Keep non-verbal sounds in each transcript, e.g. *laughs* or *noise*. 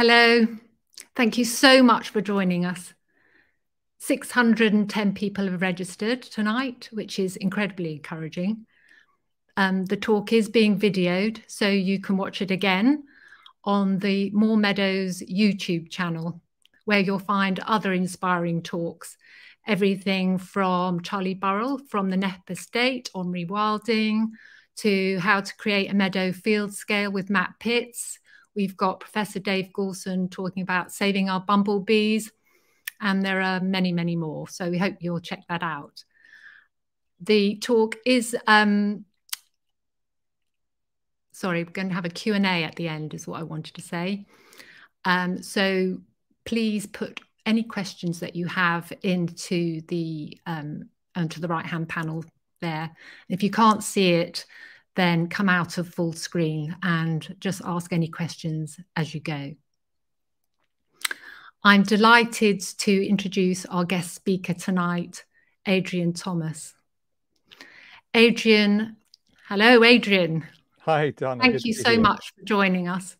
Hello. Thank you so much for joining us. 610 people have registered tonight, which is incredibly encouraging. Um, the talk is being videoed, so you can watch it again on the Moor Meadows YouTube channel, where you'll find other inspiring talks. Everything from Charlie Burrell from the Knepp Estate on rewilding to how to create a meadow field scale with Matt Pitts, We've got Professor Dave Goulson talking about saving our bumblebees, and there are many, many more. So we hope you'll check that out. The talk is, um, sorry, we're going to have a Q&A at the end is what I wanted to say. Um, so please put any questions that you have into the um, onto the right hand panel there. If you can't see it, then come out of full screen and just ask any questions as you go. I'm delighted to introduce our guest speaker tonight, Adrian Thomas. Adrian, hello, Adrian. Hi, Donna. Thank you so much for joining us.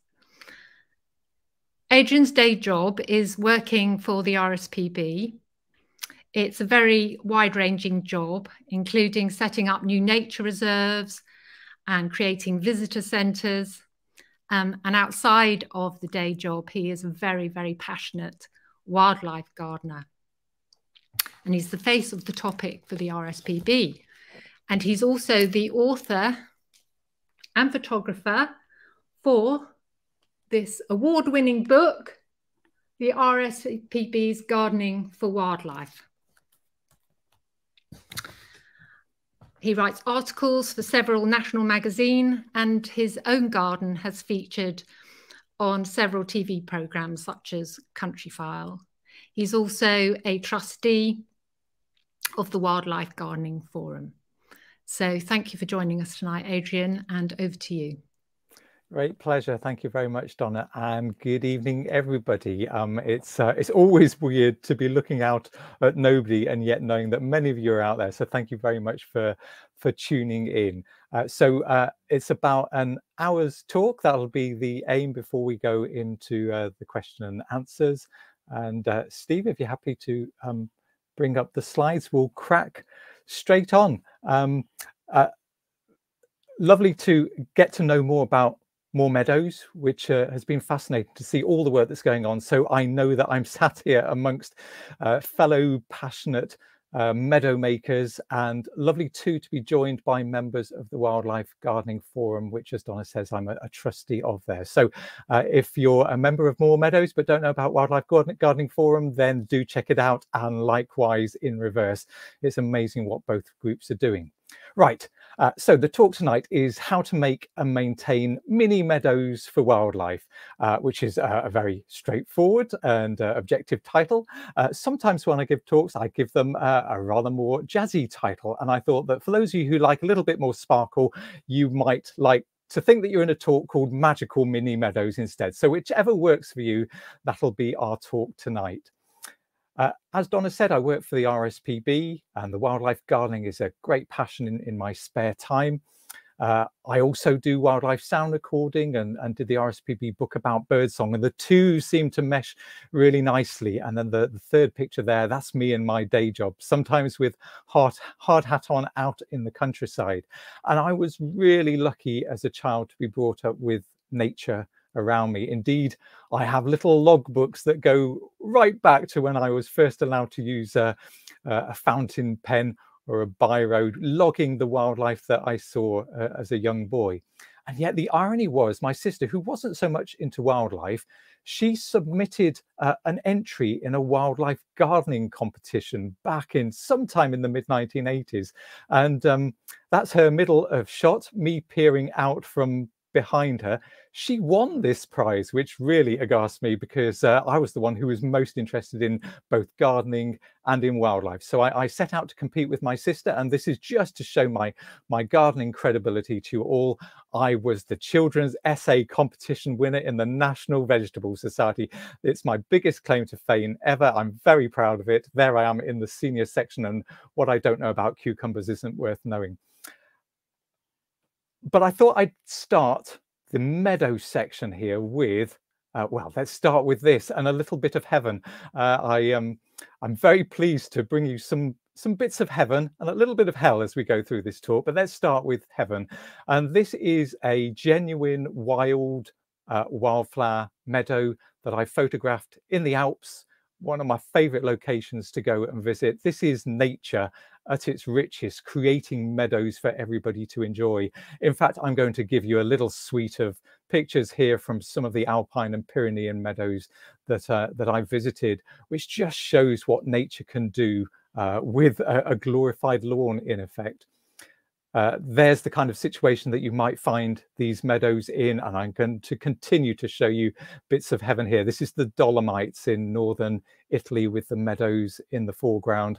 Adrian's day job is working for the RSPB. It's a very wide ranging job, including setting up new nature reserves, and creating visitor centres. Um, and outside of the day job, he is a very, very passionate wildlife gardener. And he's the face of the topic for the RSPB. And he's also the author and photographer for this award winning book, The RSPB's Gardening for Wildlife. He writes articles for several national magazine and his own garden has featured on several TV programs such as Countryfile. He's also a trustee of the Wildlife Gardening Forum. So thank you for joining us tonight, Adrian, and over to you. Great pleasure. Thank you very much, Donna, and good evening, everybody. Um, it's uh, it's always weird to be looking out at nobody and yet knowing that many of you are out there. So thank you very much for for tuning in. Uh, so uh, it's about an hour's talk. That'll be the aim before we go into uh, the question and answers. And uh, Steve, if you're happy to um, bring up the slides, we'll crack straight on. Um, uh, lovely to get to know more about Moor Meadows, which uh, has been fascinating to see all the work that's going on. So I know that I'm *laughs* sat here amongst uh, fellow passionate uh, meadow makers and lovely too to be joined by members of the Wildlife Gardening Forum, which as Donna says, I'm a, a trustee of there. So uh, if you're a member of Moor Meadows but don't know about Wildlife Gardening Forum, then do check it out. And likewise in reverse, it's amazing what both groups are doing. Right, uh, so the talk tonight is how to make and maintain mini meadows for wildlife, uh, which is a very straightforward and uh, objective title. Uh, sometimes when I give talks, I give them uh, a rather more jazzy title. And I thought that for those of you who like a little bit more sparkle, you might like to think that you're in a talk called Magical Mini Meadows instead. So whichever works for you, that'll be our talk tonight. Uh, as Donna said, I work for the RSPB and the wildlife gardening is a great passion in, in my spare time. Uh, I also do wildlife sound recording and, and did the RSPB book about birdsong, and the two seem to mesh really nicely. And then the, the third picture there, that's me in my day job, sometimes with hard, hard hat on out in the countryside. And I was really lucky as a child to be brought up with nature around me. Indeed, I have little logbooks that go right back to when I was first allowed to use a, a fountain pen or a biro, logging the wildlife that I saw uh, as a young boy. And yet the irony was my sister, who wasn't so much into wildlife, she submitted uh, an entry in a wildlife gardening competition back in sometime in the mid 1980s. And um, that's her middle of shot, me peering out from behind her. She won this prize, which really aghast me because uh, I was the one who was most interested in both gardening and in wildlife. So I, I, set out to compete with my sister, and this is just to show my my gardening credibility to all. I was the children's essay competition winner in the National Vegetable Society. It's my biggest claim to fame ever. I'm very proud of it. There I am in the senior section, and what I don't know about cucumbers isn't worth knowing but I thought I'd start the meadow section here with Uh, well, let's start with this and a little bit of heaven. Uh, I um, I'm very pleased to bring you some some bits of heaven and a little bit of hell as we go through this talk. But let's start with heaven, and this is a genuine wild uh, wildflower meadow that I photographed in the Alps. One of my favorite locations to go and visit. This is nature at its richest, creating meadows for everybody to enjoy. In fact, I'm going to give you a little suite of pictures here from some of the Alpine and Pyrenean meadows that, uh, that I visited, which just shows what nature can do uh, with a, a, glorified lawn in effect. Uh, there's the kind of situation that you might find these meadows in, and I'm going to continue to show you bits of heaven here. This is the Dolomites in northern Italy with the meadows in the foreground.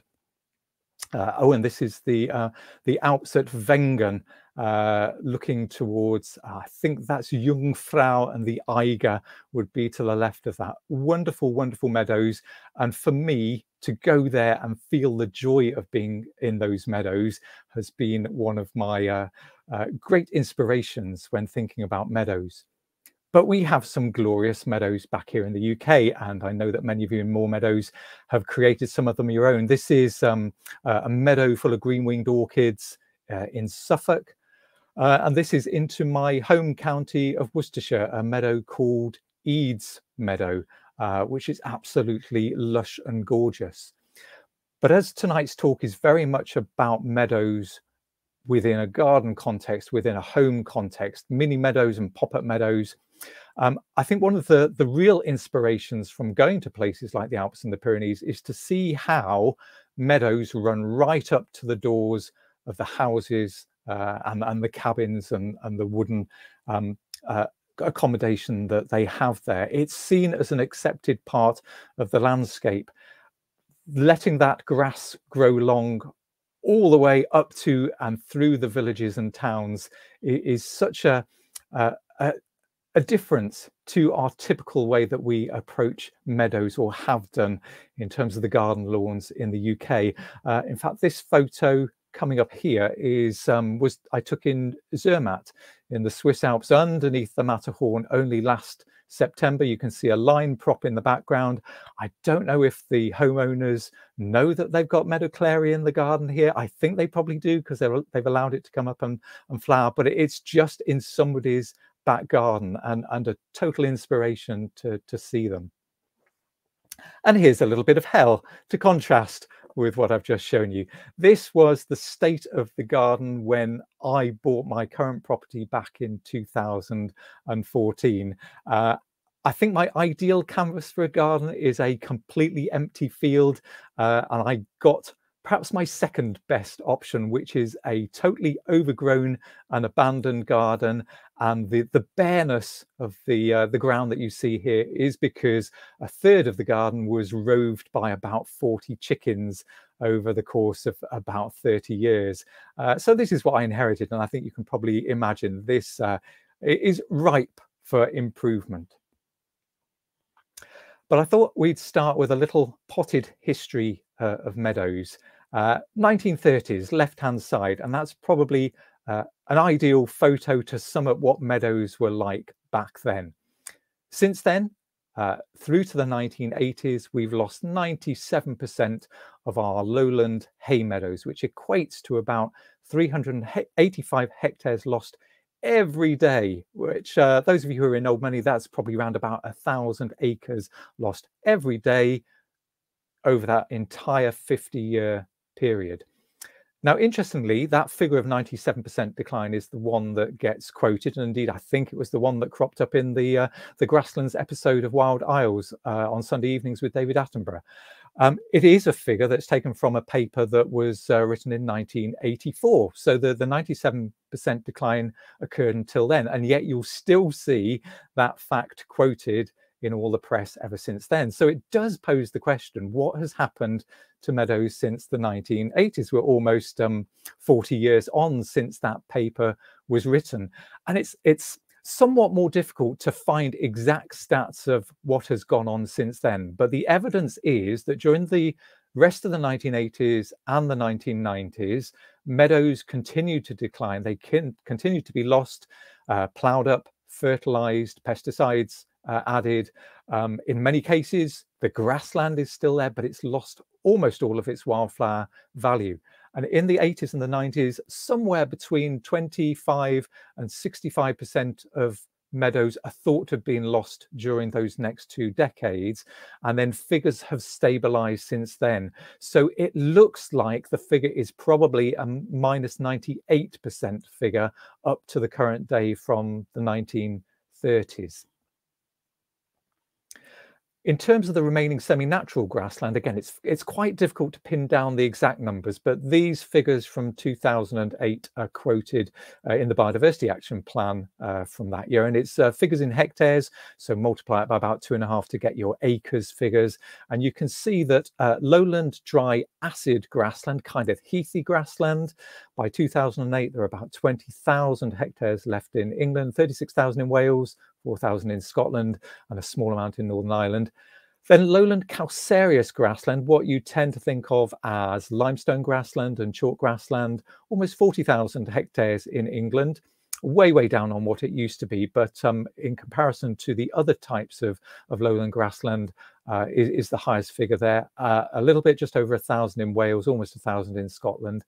Uh, oh, and this is the uh, the Alps at Wengen, uh, looking towards, uh, I think that's Jungfrau and the Eiger would be to the left of that. Wonderful, wonderful meadows. And for me, to go there and feel the joy of being in those meadows has been one of my uh, uh, great inspirations when thinking about meadows. But we have some glorious meadows back here in the UK, and I know that many of you in Moor Meadows have created some of them your own. This is um, a meadow full of green-winged orchids uh, in Suffolk. Uh, and this is into my home county of Worcestershire, a meadow called Eades Meadow, uh, which is absolutely lush and gorgeous. But as tonight's talk is very much about meadows within a garden context, within a home context, mini meadows and pop-up meadows, um, I think one of the, the real inspirations from going to places like the Alps and the Pyrenees is to see how meadows run right up to the doors of the houses and, and the cabins and, and the wooden um, uh, accommodation that they have there. It's seen as an accepted part of the landscape. Letting that grass grow long all the way up to and through the villages and towns is, such a, a, a difference to our typical way that we approach meadows or have done in terms of the garden lawns in the UK. Uh, in fact, this photo coming up here is um, was I took in Zermatt in the Swiss Alps underneath the Matterhorn only last September. You can see a line prop in the background. I don't know if the homeowners know that they've got meadow clary in the garden here. I think they probably do because they've allowed it to come up and, and flower, but it's just in somebody's back garden and, and a total inspiration to, to see them. And here's a little bit of hell to contrast with what I've just shown you. This was the state of the garden when I bought my current property back in 2014. Uh, I think my ideal canvas for a garden is a completely empty field, uh, and I got perhaps my second best option, which is a totally overgrown and abandoned garden. And the, the bareness of the, uh, the ground that you see here is because a third of the garden was roved by about 40 chickens over the course of about 30 years. Uh, so this is what I inherited. And I think you can probably imagine this uh, is ripe for improvement. But I thought we'd start with a little potted history uh, of meadows. Uh, 1930s, left-hand side, and that's probably uh, an ideal photo to sum up what meadows were like back then. Since then, uh, through to the 1980s, we've lost 97% of our lowland hay meadows, which equates to about 385 hectares lost every day, which uh, those of you who are in old money, that's probably around about a thousand acres lost every day over that entire 50 year period. Now, interestingly, that figure of 97% decline is the one that gets quoted, and indeed, I think it was the one that cropped up in the uh, the Grasslands episode of Wild Isles uh, on Sunday evenings with David Attenborough. Um, it is a figure that's taken from a paper that was uh, written in 1984. So the, the 97% decline occurred until then. And yet you'll still see that fact quoted in all the press ever since then. So it does pose the question, what has happened to meadows since the 1980s? We're almost um, 40 years on since that paper was written. And it's, it's somewhat more difficult to find exact stats of what has gone on since then. But the evidence is that during the rest of the 1980s and the 1990s, meadows continued to decline. They can continue to be lost, uh, ploughed up, fertilized, pesticides uh, added. Um, in many cases, the grassland is still there, but it's lost almost all of its wildflower value. And in the 80s and the 90s, somewhere between 25 and 65% of meadows are thought to have been lost during those next two decades. And then figures have stabilized since then. So it looks like the figure is probably a minus 98% figure up to the current day from the 1930s. In terms of the remaining semi-natural grassland, again, it's it's quite difficult to pin down the exact numbers, but these figures from 2008 are quoted uh, in the Biodiversity Action Plan uh, from that year, and it's uh, figures in hectares, so multiply it by about two and a half to get your acres figures, and you can see that uh, lowland dry acid grassland, kind of heathy grassland, by 2008 there are about 20,000 hectares left in England, 36,000 in Wales, 4,000 in Scotland and a small amount in Northern Ireland. Then lowland calcareous grassland, what you tend to think of as limestone grassland and chalk grassland, almost 40,000 hectares in England, way, way down on what it used to be. But um, in comparison to the other types of, of lowland grassland, uh, is, is, the highest figure there. Uh, a little bit just over a thousand in Wales, almost a thousand in Scotland.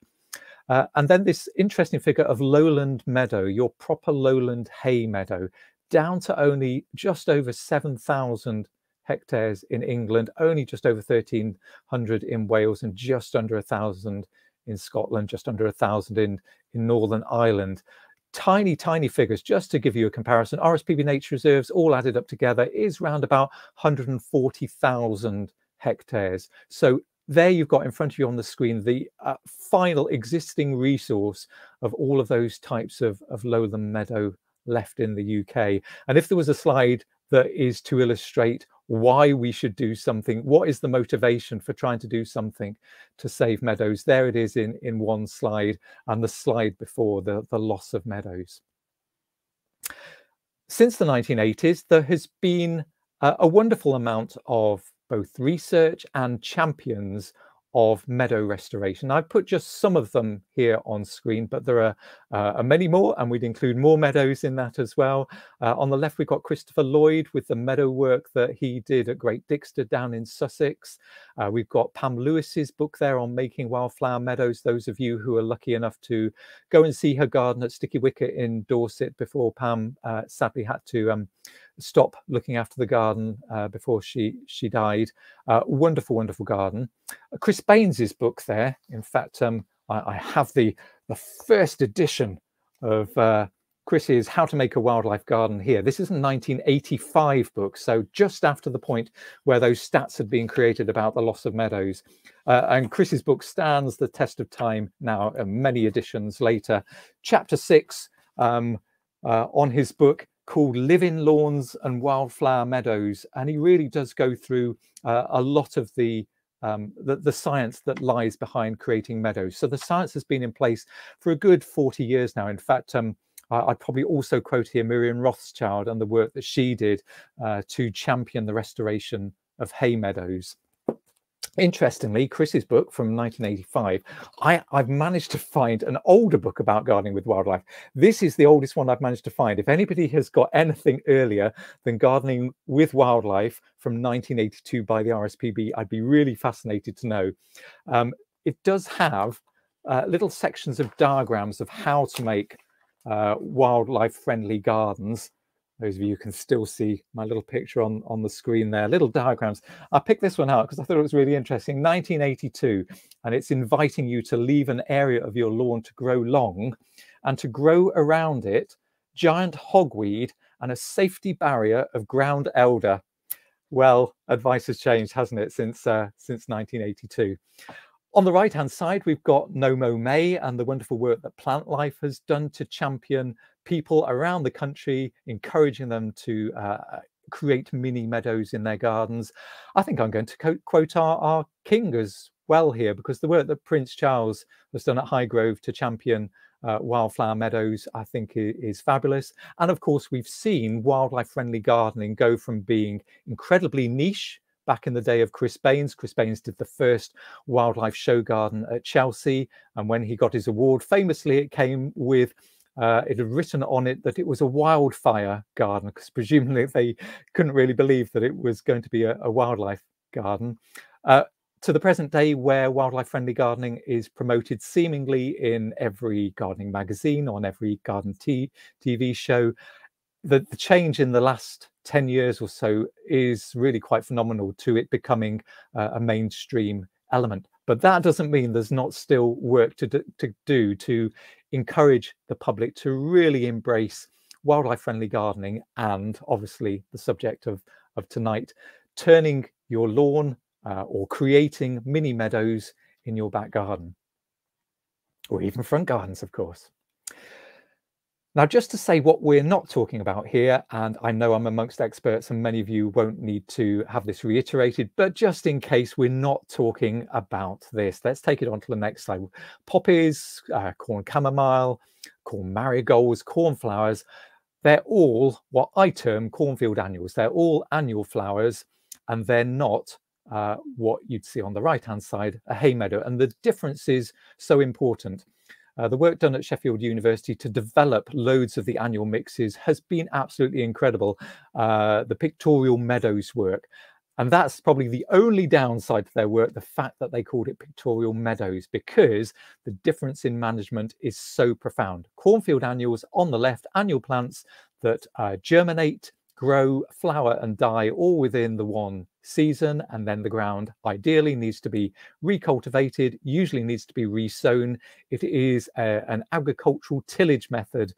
Uh, and then this interesting figure of lowland meadow, your proper lowland hay meadow down to only just over 7,000 hectares in England, only just over 1,300 in Wales, and just under a thousand in Scotland, just under a thousand in, in Northern Ireland. Tiny, tiny figures, just to give you a comparison. RSPB Nature Reserves, all added up together, is around about 140,000 hectares. So there you've got in front of you on the screen the uh, final existing resource of all of those types of, of lowland meadow left in the UK. And if there was a slide that is to illustrate why we should do something, what is the motivation for trying to do something to save meadows, there it is in, in one slide and the slide before the, the loss of meadows. Since the 1980s, there has been a, a wonderful amount of both research and champions of meadow restoration. I've put just some of them here on screen, but there are, uh, many more, and we'd include more meadows in that as well. Uh, on the left, we've got Christopher Lloyd with the meadow work that he did at Great Dixter down in Sussex. Uh, we've got Pam Lewis's book there on making wildflower meadows. Those of you who are lucky enough to go and see her garden at Sticky Wicket in Dorset before Pam uh, sadly had to um, stop looking after the garden uh, before she she died. Uh, wonderful, wonderful garden. Uh, Chris Baines's book there. In fact, um, I, I, have the the first edition of uh, Chris's How to Make a Wildlife Garden here. This is a 1985 book, so just after the point where those stats had been created about the loss of meadows. Uh, and Chris's book stands the test of time now, many editions later. Chapter six um, uh, on his book called Living Lawns and Wildflower Meadows. And he really does go through uh, a lot of the, um, the, the science that lies behind creating meadows. So the science has been in place for a good 40 years now. In fact, um, I'd probably also quote here Miriam Rothschild and the work that she did uh, to champion the restoration of hay meadows. Interestingly, Chris's book from 1985, I, have managed to find an older book about gardening with wildlife. This is the oldest one I've managed to find. If anybody has got anything earlier than gardening with wildlife from 1982 by the RSPB, I'd be really fascinated to know. Um, it does have uh, little sections of diagrams of how to make uh, wildlife friendly gardens those of you can still see my little picture on, on the screen there, little diagrams. I picked this one out because I thought it was really interesting. 1982, and it's inviting you to leave an area of your lawn to grow long and to grow around it giant hogweed and a safety barrier of ground elder. Well, advice has changed, hasn't it, since uh, since 1982. On the right hand side, we've got No Mow May and the wonderful work that Plantlife has done to champion people around the country, encouraging them to uh, create mini meadows in their gardens. I think I'm going to quote our, our king as well here because the work that Prince Charles has done at Highgrove to champion uh, wildflower meadows, I think is, fabulous. And of course, we've seen wildlife friendly gardening go from being incredibly niche back in the day of Chris Baines. Chris Baines did the first wildlife show garden at Chelsea. And when he got his award, famously, it came with uh, it had written on it that it was a wildfire garden because presumably *laughs* they couldn't really believe that it was going to be a, a wildlife garden. Uh, to the present day, where wildlife friendly gardening is promoted seemingly in every gardening magazine, on every garden TV show, the, the change in the last 10 years or so is really quite phenomenal to it becoming uh, a mainstream element. But that doesn't mean there's not still work to to do to encourage the public to really embrace wildlife friendly gardening and obviously the subject of, of tonight, turning your lawn uh, or creating mini meadows in your back garden or even front gardens, of course. Now, just to say what we're not talking about here, and I know I'm amongst experts and many of you won't need to have this reiterated, but just in case we're not talking about this, let's take it on to the next slide. Poppies, uh, corn chamomile, corn marigolds, cornflowers, they're all what I term cornfield annuals. They're all annual flowers and they're not uh, what you'd see on the right-hand side, a hay meadow. And the difference is so important. Uh, the work done at Sheffield University to develop loads of the annual mixes has been absolutely incredible. Uh, the pictorial meadows work. And that's probably the only downside to their work, the fact that they called it pictorial meadows, because the difference in management is so profound. Cornfield annuals on the left, annual plants that uh, germinate, grow, flower and die all within the one season and then the ground ideally needs to be recultivated usually needs to be resown. It is a, an agricultural tillage method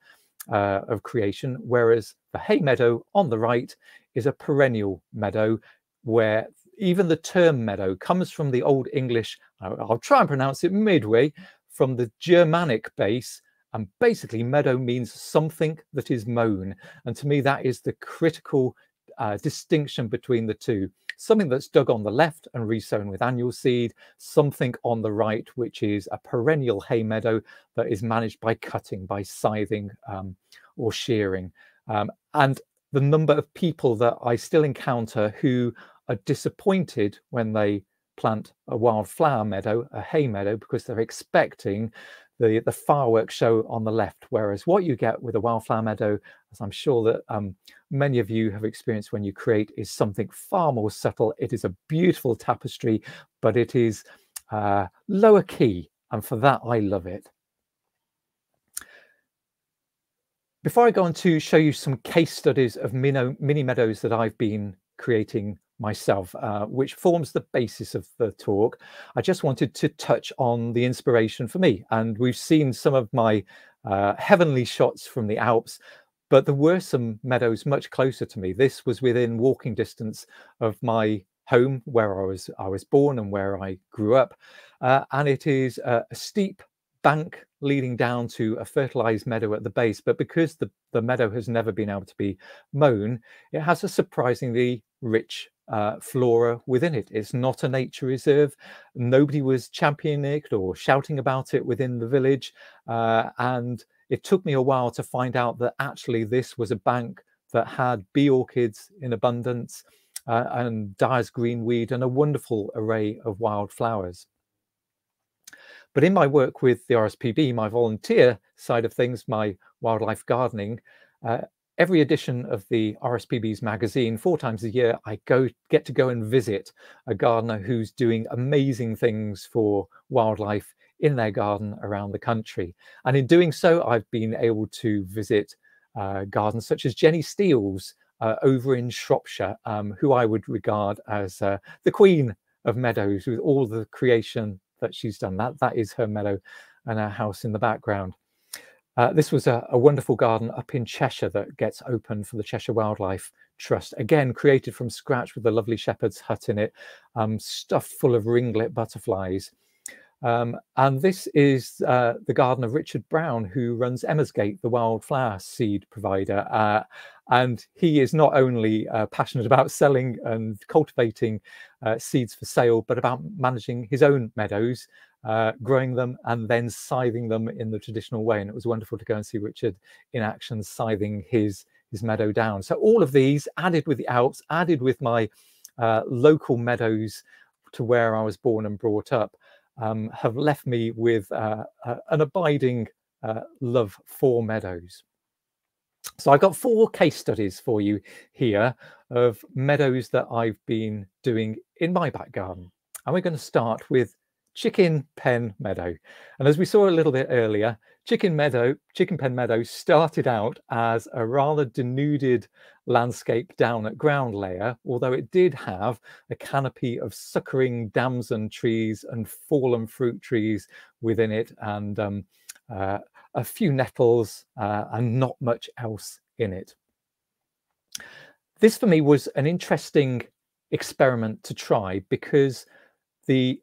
uh, of creation whereas the hay meadow on the right is a perennial meadow where even the term meadow comes from the old english i'll try and pronounce it midway from the germanic base and basically, meadow means something that is mown. And to me, that is the critical uh, distinction between the two. Something that's dug on the left and resown with annual seed, something on the right, which is a perennial hay meadow that is managed by cutting, by scything um, or shearing. Um, and the number of people that I still encounter who are disappointed when they plant a wildflower meadow, a hay meadow, because they're expecting the, the fireworks show on the left. Whereas what you get with a wildflower meadow, as I'm sure that um, many of you have experienced when you create, is something far more subtle. It is a beautiful tapestry, but it is uh, lower key. And for that, I love it. Before I go on to show you some case studies of mini meadows that I've been creating myself, uh, which forms the basis of the talk. I just wanted to touch on the inspiration for me. And we've seen some of my uh, heavenly shots from the Alps, but there were some meadows much closer to me. This was within walking distance of my home where I was I was born and where I grew up. Uh, and it is a steep bank leading down to a fertilized meadow at the base. But because the, the meadow has never been able to be mown, it has a surprisingly rich uh, flora within it. It's not a nature reserve. Nobody was championing it or shouting about it within the village. Uh, and it took me a while to find out that actually this was a bank that had bee orchids in abundance uh, and Dyer's greenweed and a wonderful array of wildflowers. But in my work with the RSPB, my volunteer side of things, my wildlife gardening, uh, every edition of the RSPB's magazine, four times a year, I go get to go and visit a gardener who's doing amazing things for wildlife in their garden around the country. And in doing so, I've been able to visit uh, gardens such as Jenny Steel's uh, over in Shropshire, um, who I would regard as uh, the queen of meadows with all the creation that she's done. That that is her meadow and her house in the background. Uh, this was a, a, wonderful garden up in Cheshire that gets open for the Cheshire Wildlife Trust. Again, created from scratch with a lovely shepherd's hut in it, um, stuffed full of ringlet butterflies. Um, and this is uh, the garden of Richard Brown, who runs Emorsgate, the wildflower seed provider. Uh, and he is not only uh, passionate about selling and cultivating uh, seeds for sale, but about managing his own meadows uh, growing them and then scything them in the traditional way. And it was wonderful to go and see Richard in action scything his, his meadow down. So all of these added with the Alps, added with my uh, local meadows to where I was born and brought up, um, have left me with uh, an abiding uh, love for meadows. So I've got four case studies for you here of meadows that I've been doing in my back garden. And we're going to start with Chicken Pen Meadow. And as we saw a little bit earlier, Chicken Meadow, Chicken Pen Meadow started out as a rather denuded landscape down at ground layer, although it did have a canopy of suckering damson trees and fallen fruit trees within it and um, uh, a few nettles uh, and not much else in it. This for me was an interesting experiment to try because the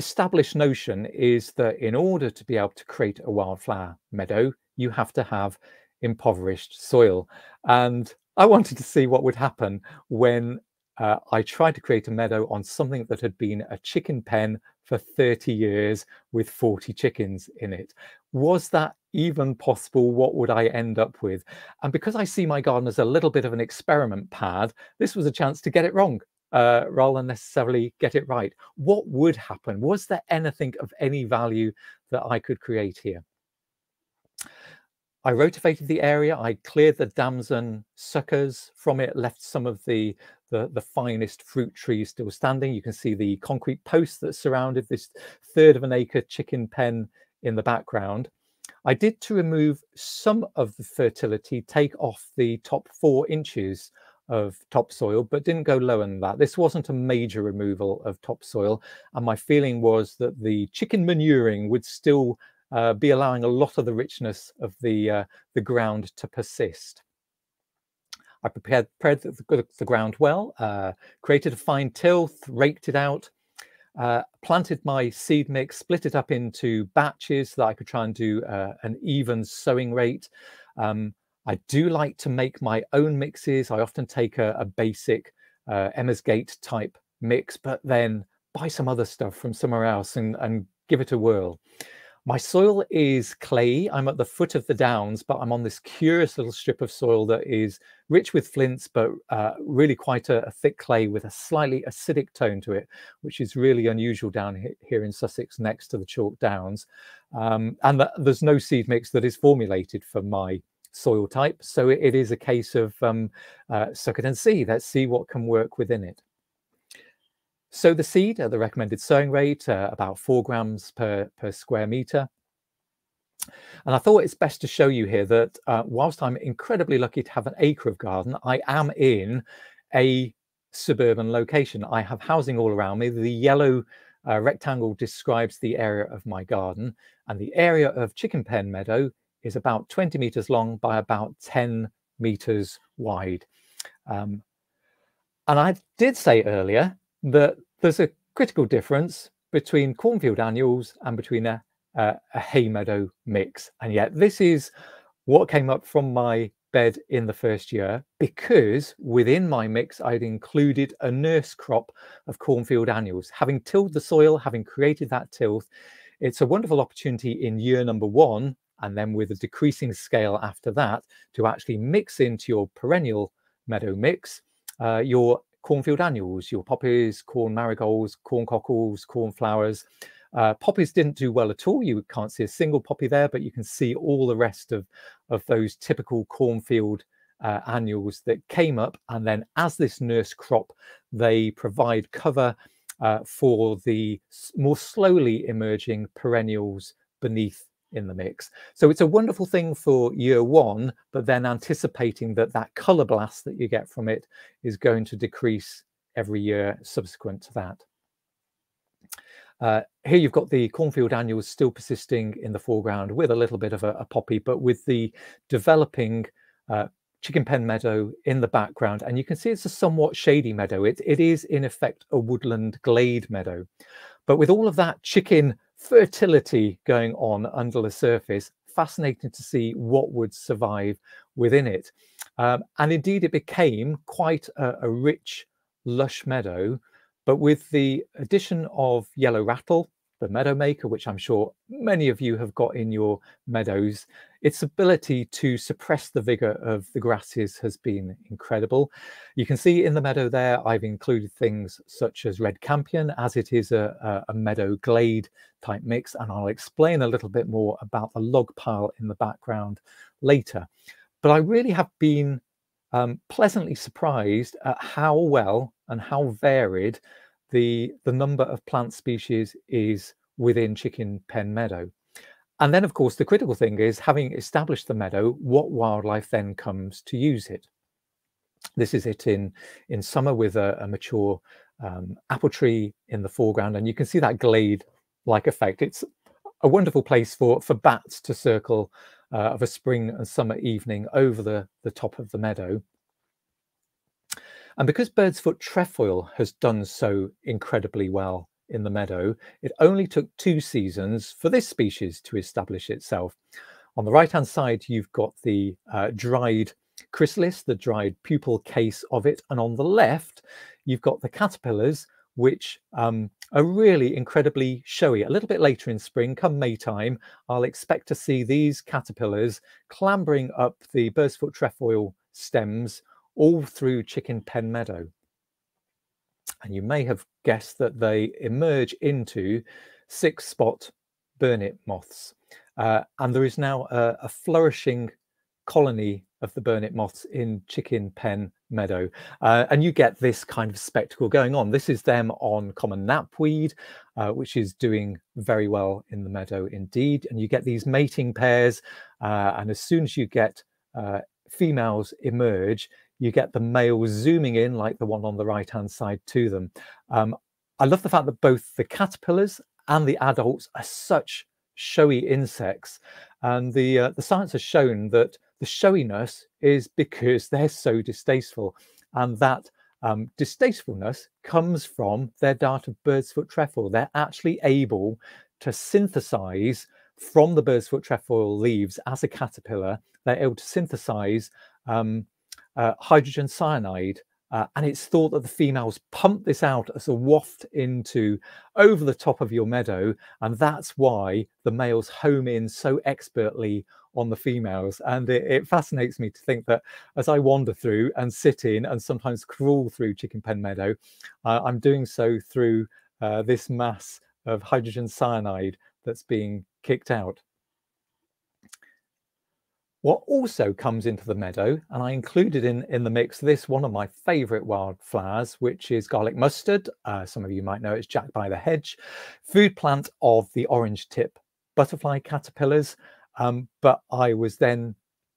established notion is that in order to be able to create a wildflower meadow, you have to have impoverished soil. And I wanted to see what would happen when uh, I tried to create a meadow on something that had been a chicken pen for 30 years with 40 chickens in it. Was that even possible? What would I end up with? And because I see my garden as a little bit of an experiment pad, this was a chance to get it wrong uh, rather than necessarily get it right. What would happen? Was there anything of any value that I could create here? I rotivated the area. I cleared the damson suckers from it, left some of the, the, the finest fruit trees still standing. You can see the concrete posts that surrounded this third of an acre chicken pen in the background. I did to remove some of the fertility, take off the top four inches of topsoil, but didn't go lower than that. This wasn't a major removal of topsoil. And my feeling was that the chicken manuring would still uh, be allowing a lot of the richness of the, uh, the ground to persist. I prepared, prepared the, the, ground well, uh, created a fine tilth, raked it out, uh, planted my seed mix, split it up into batches so that I could try and do uh, an even sowing rate. Um, I do like to make my own mixes. I often take a, a basic uh, Emorsgate type mix, but then buy some other stuff from somewhere else and, and give it a whirl. My soil is clay. I'm at the foot of the downs, but I'm on this curious little strip of soil that is rich with flints, but uh, really quite a, a, thick clay with a slightly acidic tone to it, which is really unusual down here in Sussex next to the Chalk Downs. Um, and the, there's no seed mix that is formulated for my soil type. So it is a case of um, uh, suck it and see. Let's see what can work within it. Sow the seed at the recommended sowing rate, uh, about four grams per, per square meter. And I thought it's best to show you here that uh, whilst I'm incredibly lucky to have an acre of garden, I am in a suburban location. I have housing all around me. The yellow uh, rectangle describes the area of my garden and the area of chicken pen meadow is about 20 meters long by about 10 meters wide. Um, and I did say earlier that there's a critical difference between cornfield annuals and between a, a, a hay meadow mix. And yet this is what came up from my bed in the first year because within my mix I'd included a nurse crop of cornfield annuals. Having tilled the soil, having created that tilth, it's a wonderful opportunity in year number one and then with a decreasing scale after that to actually mix into your perennial meadow mix uh, your cornfield annuals, your poppies, corn marigolds, corn cockles, cornflowers. Uh, poppies didn't do well at all. You can't see a single poppy there, but you can see all the rest of, of those typical cornfield uh, annuals that came up. And then as this nurse crop, they provide cover uh, for the more slowly emerging perennials beneath in the mix. So it's a wonderful thing for year one, but then anticipating that that color blast that you get from it is going to decrease every year subsequent to that. Uh, here you've got the cornfield annuals still persisting in the foreground with a little bit of a, a poppy, but with the developing uh, chicken pen meadow in the background. And you can see it's a somewhat shady meadow. It, it is in effect a woodland glade meadow. But with all of that chicken fertility going on under the surface. Fascinating to see what would survive within it. Um, and indeed, it became quite a, a, rich, lush meadow. But with the addition of yellow rattle the meadow maker, which I'm sure many of you have got in your meadows, its ability to suppress the vigor of the grasses has been incredible. You can see in the meadow there, I've included things such as red campion, as it is a, a meadow glade type mix, and I'll explain a little bit more about the log pile in the background later. But I really have been um, pleasantly surprised at how well and how varied the, the number of plant species is within Chicken Pen Meadow. And then, of course, the critical thing is having established the meadow, what wildlife then comes to use it. This is it in, in summer with a, a mature um, apple tree in the foreground. And you can see that glade-like effect. It's a wonderful place for, for bats to circle uh, of a spring and summer evening over the, the top of the meadow. And because bird's foot trefoil has done so incredibly well in the meadow, it only took two seasons for this species to establish itself. On the right hand side, you've got the uh, dried chrysalis, the dried pupal case of it. And on the left, you've got the caterpillars, which um, are really incredibly showy. A little bit later in spring, come May time, I'll expect to see these caterpillars clambering up the bird's foot trefoil stems all through Chicken Pen Meadow. And you may have guessed that they emerge into six spot burnet moths. Uh, and there is now a, a, flourishing colony of the burnet moths in Chicken Pen Meadow. Uh, and you get this kind of spectacle going on. This is them on common knapweed, uh, which is doing very well in the meadow indeed. And you get these mating pairs. Uh, and as soon as you get uh, females emerge, you get the males zooming in like the one on the right hand side to them. Um, I love the fact that both the caterpillars and the adults are such showy insects. And the, uh, the science has shown that the showiness is because they're so distasteful. And that um, distastefulness comes from their dart of bird's foot trefoil. They're actually able to synthesize from the bird's foot trefoil leaves as a caterpillar. They're able to synthesize um, uh, hydrogen cyanide. Uh, and it's thought that the females pump this out as a waft into over the top of your meadow. And that's why the males home in so expertly on the females. And it, it, fascinates me to think that as I wander through and sit in and sometimes crawl through Chicken Pen Meadow, uh, I'm doing so through uh, this mass of hydrogen cyanide that's being kicked out. What also comes into the meadow, and I included in, in the mix this one of my favorite wildflowers, which is garlic mustard. Uh, some of you might know it's Jack by the hedge, food plant of the orange tip butterfly caterpillars. Um, but I was then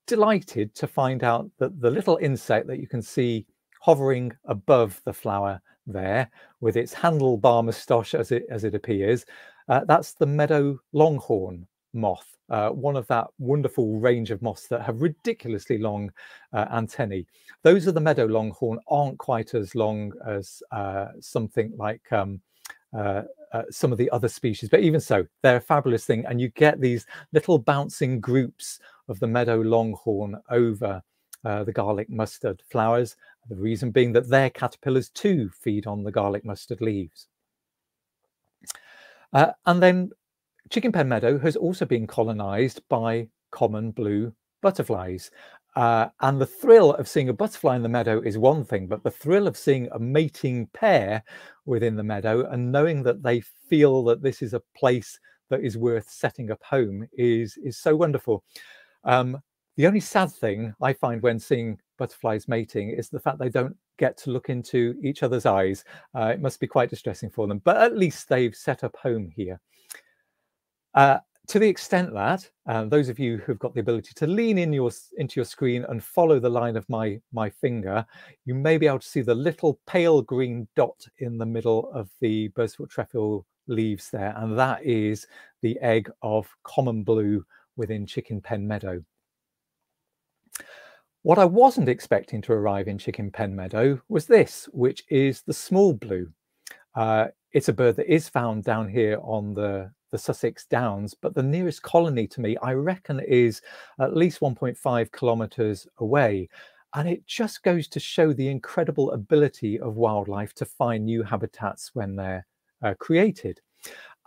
delighted to find out that the little insect that you can see hovering above the flower there with its handlebar moustache as it, as it appears, uh, that's the meadow longhorn moth uh, one of that wonderful range of moths that have ridiculously long uh, antennae. Those of the meadow longhorn aren't quite as long as uh, something like um, uh, uh, some of the other species, but even so, they're a fabulous thing. And you get these little bouncing groups of the meadow longhorn over uh, the garlic mustard flowers. The reason being that their caterpillars too feed on the garlic mustard leaves. Uh, and then Chicken Pen Meadow has also been colonized by common blue butterflies. Uh, and the thrill of seeing a butterfly in the meadow is one thing, but the thrill of seeing a mating pair within the meadow and knowing that they feel that this is a place that is worth setting up home is, is so wonderful. Um, the only sad thing I find when seeing butterflies mating is the fact they don't get to look into each other's eyes. Uh, it must be quite distressing for them, but at least they've set up home here. Uh, to the extent that uh, those of you who've got the ability to lean in your into your screen and follow the line of my my finger, you may be able to see the little pale green dot in the middle of the bird's foot trefoil leaves there, and that is the egg of common blue within Chicken Pen Meadow. What I wasn't expecting to arrive in Chicken Pen Meadow was this, which is the small blue. Uh, it's a bird that is found down here on the the Sussex Downs, but the nearest colony to me, I reckon, is at least 1.5 kilometers away. And it just goes to show the incredible ability of wildlife to find new habitats when they're uh, created.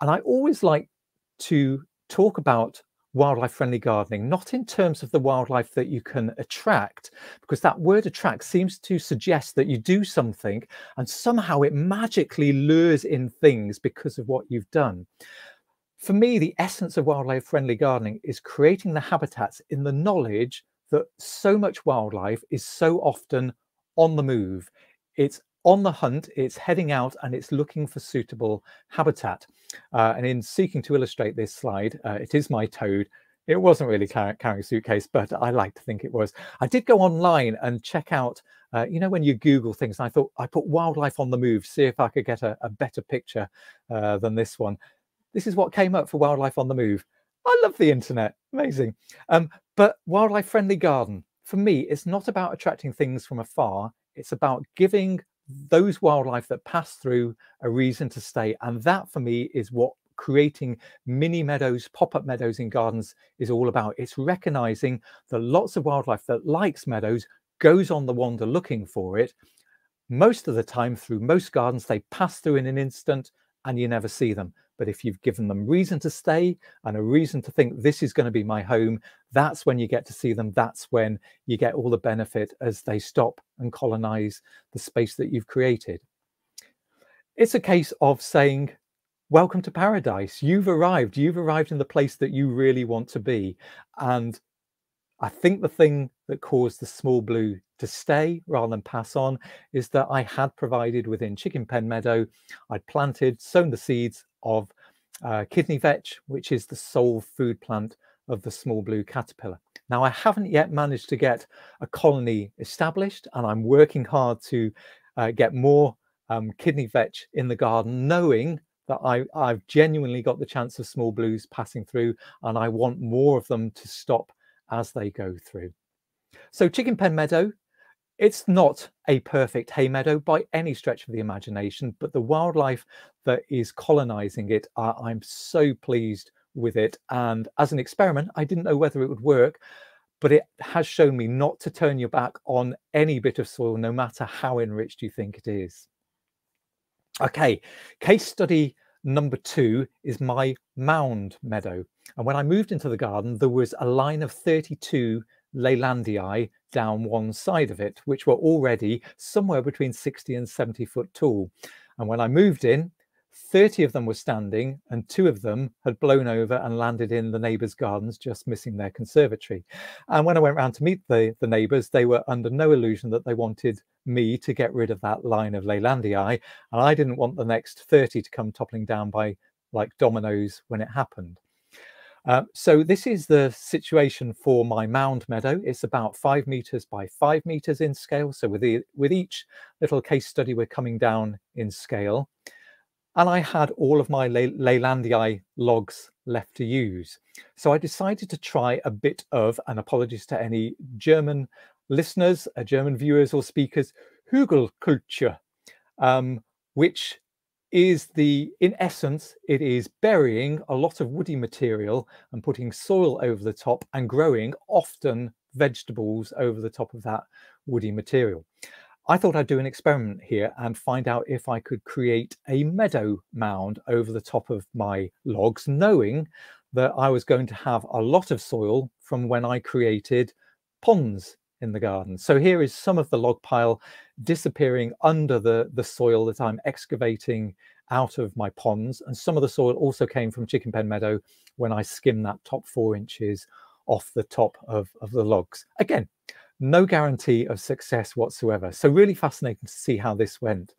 And I always like to talk about wildlife friendly gardening, not in terms of the wildlife that you can attract, because that word attract seems to suggest that you do something and somehow it magically lures in things because of what you've done. For me, the essence of wildlife friendly gardening is creating the habitats in the knowledge that so much wildlife is so often on the move. It's on the hunt, it's heading out and it's looking for suitable habitat. Uh, and in seeking to illustrate this slide, uh, it is my toad. It wasn't really carrying a suitcase, but I like to think it was. I did go online and check out, uh, you know, when you Google things, I thought I put wildlife on the move, see if I could get a, a better picture uh, than this one. This is what came up for wildlife on the move. I love the internet, amazing. Um, but wildlife friendly garden, for me, it's not about attracting things from afar. It's about giving those wildlife that pass through a reason to stay. And that for me is what creating mini meadows, pop-up meadows in gardens is all about. It's recognizing that lots of wildlife that likes meadows goes on the wander looking for it. Most of the time through most gardens, they pass through in an instant and you never see them. But if you've given them reason to stay and a reason to think this is going to be my home, that's when you get to see them. That's when you get all the benefit as they stop and colonize the space that you've created. It's a case of saying, Welcome to paradise. You've arrived. You've arrived in the place that you really want to be. And I think the thing that caused the small blue to stay rather than pass on is that I had provided within Chicken Pen Meadow, I'd planted, sown the seeds of uh, kidney vetch, which is the sole food plant of the small blue caterpillar. Now, I haven't yet managed to get a colony established, and I'm working hard to uh, get more um, kidney vetch in the garden, knowing that I, I've genuinely got the chance of small blues passing through, and I want more of them to stop as they go through. So, Chicken Pen Meadow it's not a perfect hay meadow by any stretch of the imagination, but the wildlife that is colonizing it, uh, I'm so pleased with it. And as an experiment, I didn't know whether it would work, but it has shown me not to turn your back on any bit of soil, no matter how enriched you think it is. Okay, case study number two is my mound meadow. And when I moved into the garden, there was a line of 32 Leylandii down one side of it, which were already somewhere between 60 and 70 foot tall. And when I moved in, 30 of them were standing and two of them had blown over and landed in the neighbours' gardens, just missing their conservatory. And when I went round to meet the, the neighbours, they were under no illusion that they wanted me to get rid of that line of Leylandii. And I didn't want the next 30 to come toppling down by like dominoes when it happened. Uh, so this is the situation for my mound meadow. It's about five meters by five meters in scale. So with, the, with each little case study, we're coming down in scale. And I had all of my Ley Leylandii logs left to use. So I decided to try a bit of, and apologies to any German listeners, uh, German viewers or speakers, Hügelkultur, um, which is the, in essence, it is burying a lot of woody material and putting soil over the top and growing often vegetables over the top of that woody material. I thought I'd do an experiment here and find out if I could create a meadow mound over the top of my logs, knowing that I was going to have a lot of soil from when I created ponds in the garden. So here is some of the log pile disappearing under the, the soil that I'm excavating out of my ponds. And some of the soil also came from Chicken Pen Meadow when I skimmed that top four inches off the top of, of the logs. Again, no guarantee of success whatsoever. So really fascinating to see how this went.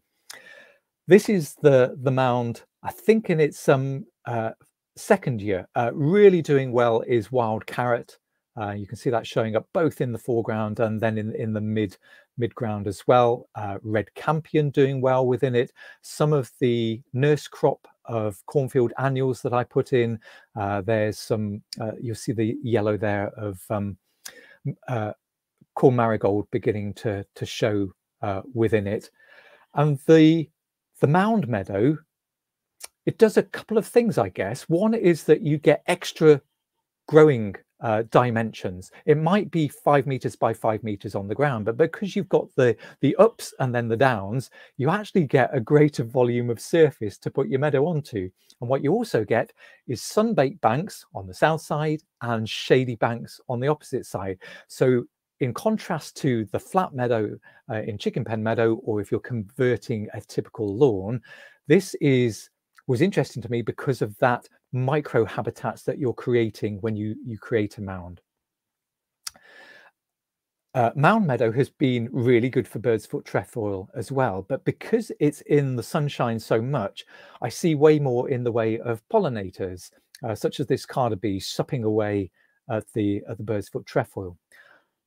This is the, the mound, I think in its um, uh, second year, uh, really doing well is wild carrot. Uh, you can see that showing up both in the foreground and then in, in the mid mid ground as well. Uh, red campion doing well within it. Some of the nurse crop of cornfield annuals that I put in. Uh, there's some, uh, you'll see the yellow there of um, uh, corn marigold beginning to, to show uh, within it. And the, the mound meadow, it does a couple of things, I guess. One is that you get extra growing uh, dimensions. It might be five meters by five meters on the ground, but because you've got the, the ups and then the downs, you actually get a greater volume of surface to put your meadow onto. And what you also get is sunbaked banks on the south side and shady banks on the opposite side. So in contrast to the flat meadow uh, in chicken pen meadow, or if you're converting a typical lawn, this is was interesting to me because of that micro habitats that you're creating when you, you create a mound. Uh, mound meadow has been really good for bird's foot trefoil as well, but because it's in the sunshine so much, I see way more in the way of pollinators, uh, such as this carder bee supping away at the, at the bird's foot trefoil.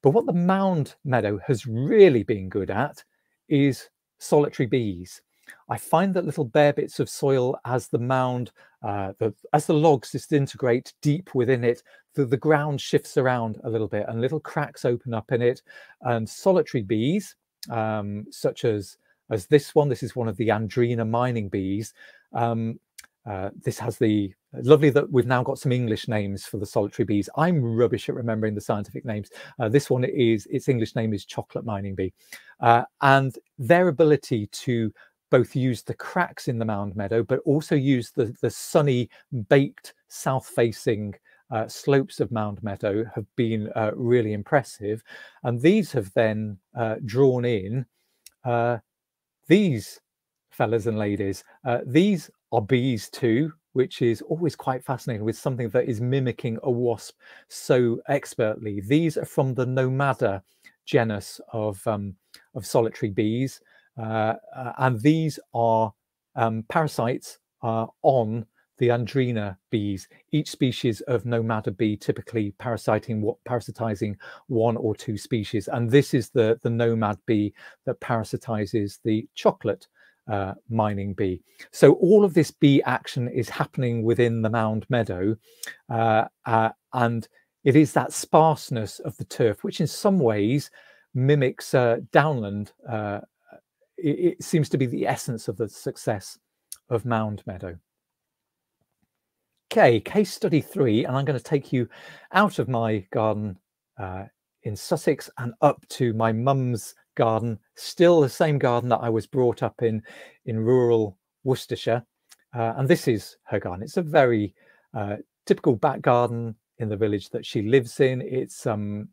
But what the mound meadow has really been good at is solitary bees. I find that little bare bits of soil as the mound, uh, the, as the logs disintegrate deep within it, the, the ground shifts around a little bit and little cracks open up in it. And solitary bees, um, such as, as this one, this is one of the Andrena mining bees. Um, uh, this has the lovely that we've now got some English names for the solitary bees. I'm rubbish at remembering the scientific names. Uh, this one is its English name is chocolate mining bee, uh, and their ability to both use the cracks in the mound meadow, but also use the, the sunny, baked, south-facing uh, slopes of Mound Meadow have been uh, really impressive. And these have then uh, drawn in uh, these fellas and ladies. Uh, these are bees too, which is always quite fascinating with something that is mimicking a wasp so expertly. These are from the Nomada genus of, um, of solitary bees. Uh, uh, and these are um, parasites uh, on the Andrena bees, each species of nomada bee typically parasiting what parasitizing one or two species. And this is the, the nomad bee that parasitizes the chocolate uh, mining bee. So all of this bee action is happening within the mound meadow. Uh, uh, and it is that sparseness of the turf, which in some ways mimics downland it, it seems to be the essence of the success of Mound Meadow. Okay, case study three, and I'm going to take you out of my garden uh, in Sussex and up to my mum's garden, still the same garden that I was brought up in in rural Worcestershire. Uh, and this is her garden. It's a very uh, typical back garden in the village that she lives in. It's um,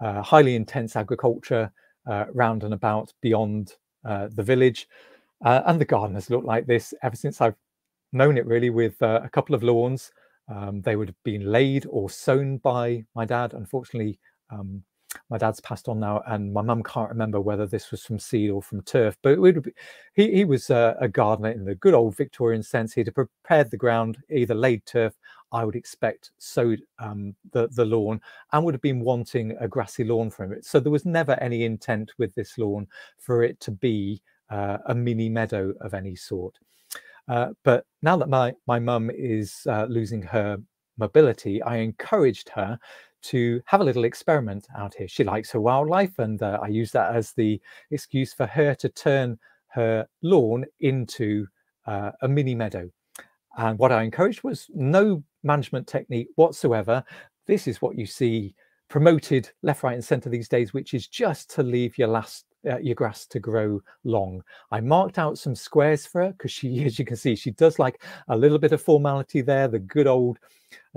uh, highly intense agriculture uh, round and about beyond uh, the village. Uh, and the garden has looked like this ever since I've known it really with uh, a couple of lawns. Um, they would have been laid or sown by my dad. Unfortunately, um, my dad's passed on now and my mum can't remember whether this was from seed or from turf, but it would be, he, he was a, a gardener in the good old Victorian sense. He'd have prepared the ground, either laid turf, I would expect sowed um, the, the lawn and would have been wanting a grassy lawn from it. So there was never any intent with this lawn for it to be uh, a mini meadow of any sort. Uh, but now that my my mum is uh, losing her mobility, I encouraged her to have a little experiment out here. She likes her wildlife, and uh, I use that as the excuse for her to turn her lawn into uh, a mini meadow. And what I encouraged was no management technique whatsoever. This is what you see promoted left, right, and centre these days, which is just to leave your last uh, your grass to grow long. I marked out some squares for her because she, *laughs* as you can see, she does like a little bit of formality there. The good old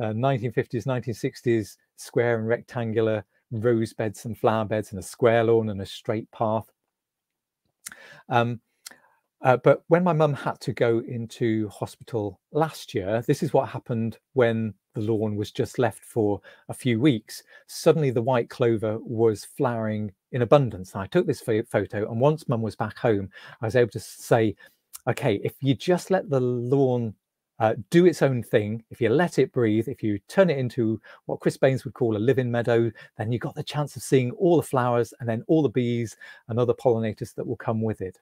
uh, 1950s, 1960s square and rectangular rose beds and flower beds and a square lawn and a straight path. Um, uh, but when my mum had to go into hospital last year, this is what happened when the lawn was just left for a few weeks. Suddenly, the white clover was flowering in abundance. And I took this photo, and once mum was back home, I was able to say, okay, if you just let the lawn uh, do its own thing, if you let it breathe, if you turn it into what Chris Baines would call a living meadow, then you've got the chance of seeing all the flowers and then all the bees and other pollinators that will come with it.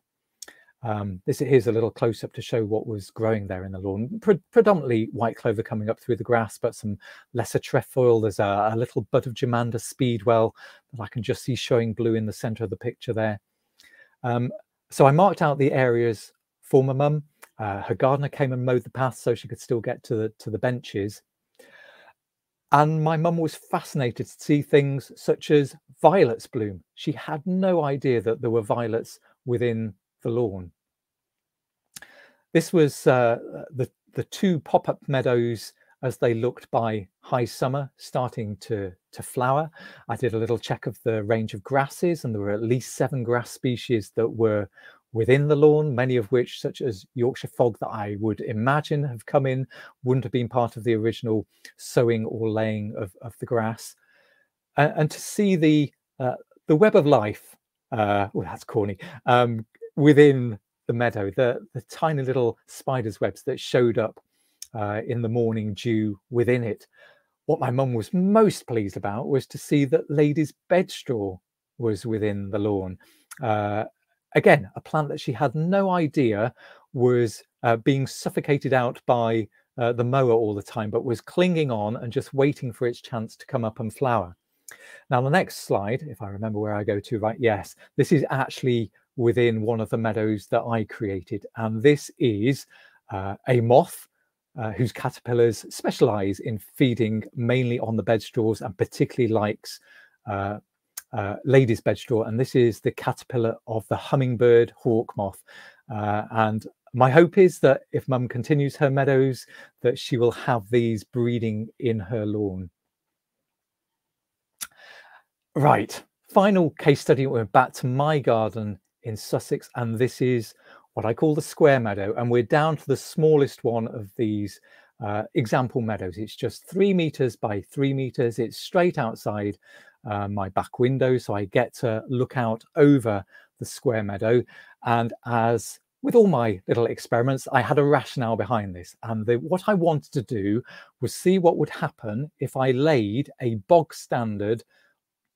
Um, this here's a little close up to show what was growing there in the lawn. Pre predominantly white clover coming up through the grass, but some lesser trefoil. There's a, a, little bud of Germander speedwell that I can just see showing blue in the center of the picture there. Um, so I marked out the areas for my mum. Uh, her gardener came and mowed the path so she could still get to the, to the benches. And my mum was fascinated to see things such as violets bloom. She had no idea that there were violets within the lawn. This was uh, the, the two pop-up meadows as they looked by high summer starting to, to flower. I did a little check of the range of grasses and there were at least seven grass species that were within the lawn, many of which, such as Yorkshire fog that I would imagine have come in, wouldn't have been part of the original sowing or laying of, of the grass. And, and to see the, uh, the web of life, uh, well, that's corny, um, within the meadow, the, the tiny little spider's webs that showed up uh, in the morning dew within it. What my mum was most pleased about was to see that ladies' bedstraw was within the lawn. Uh, again, a plant that she had no idea was uh, being suffocated out by uh, the mower all the time, but was clinging on and just waiting for its chance to come up and flower. Now, the next slide, if I remember where I go to, right, yes, this is actually within one of the meadows that I created. And this is uh, a moth uh, whose caterpillars specialize in feeding mainly on the bedstraws and particularly likes uh, uh, ladies bedstraw. And this is the caterpillar of the hummingbird hawk moth. Uh, and my hope is that if mum continues her meadows, that she will have these breeding in her lawn. Right, final case study. We're back to my garden in Sussex, and this is what I call the square meadow. And we're down to the smallest one of these uh, example meadows. It's just three meters by three meters. It's straight outside uh, my back window. So I get to look out over the square meadow. And as with all my little experiments, I had a rationale behind this. And the, what I wanted to do was see what would happen if I laid a bog standard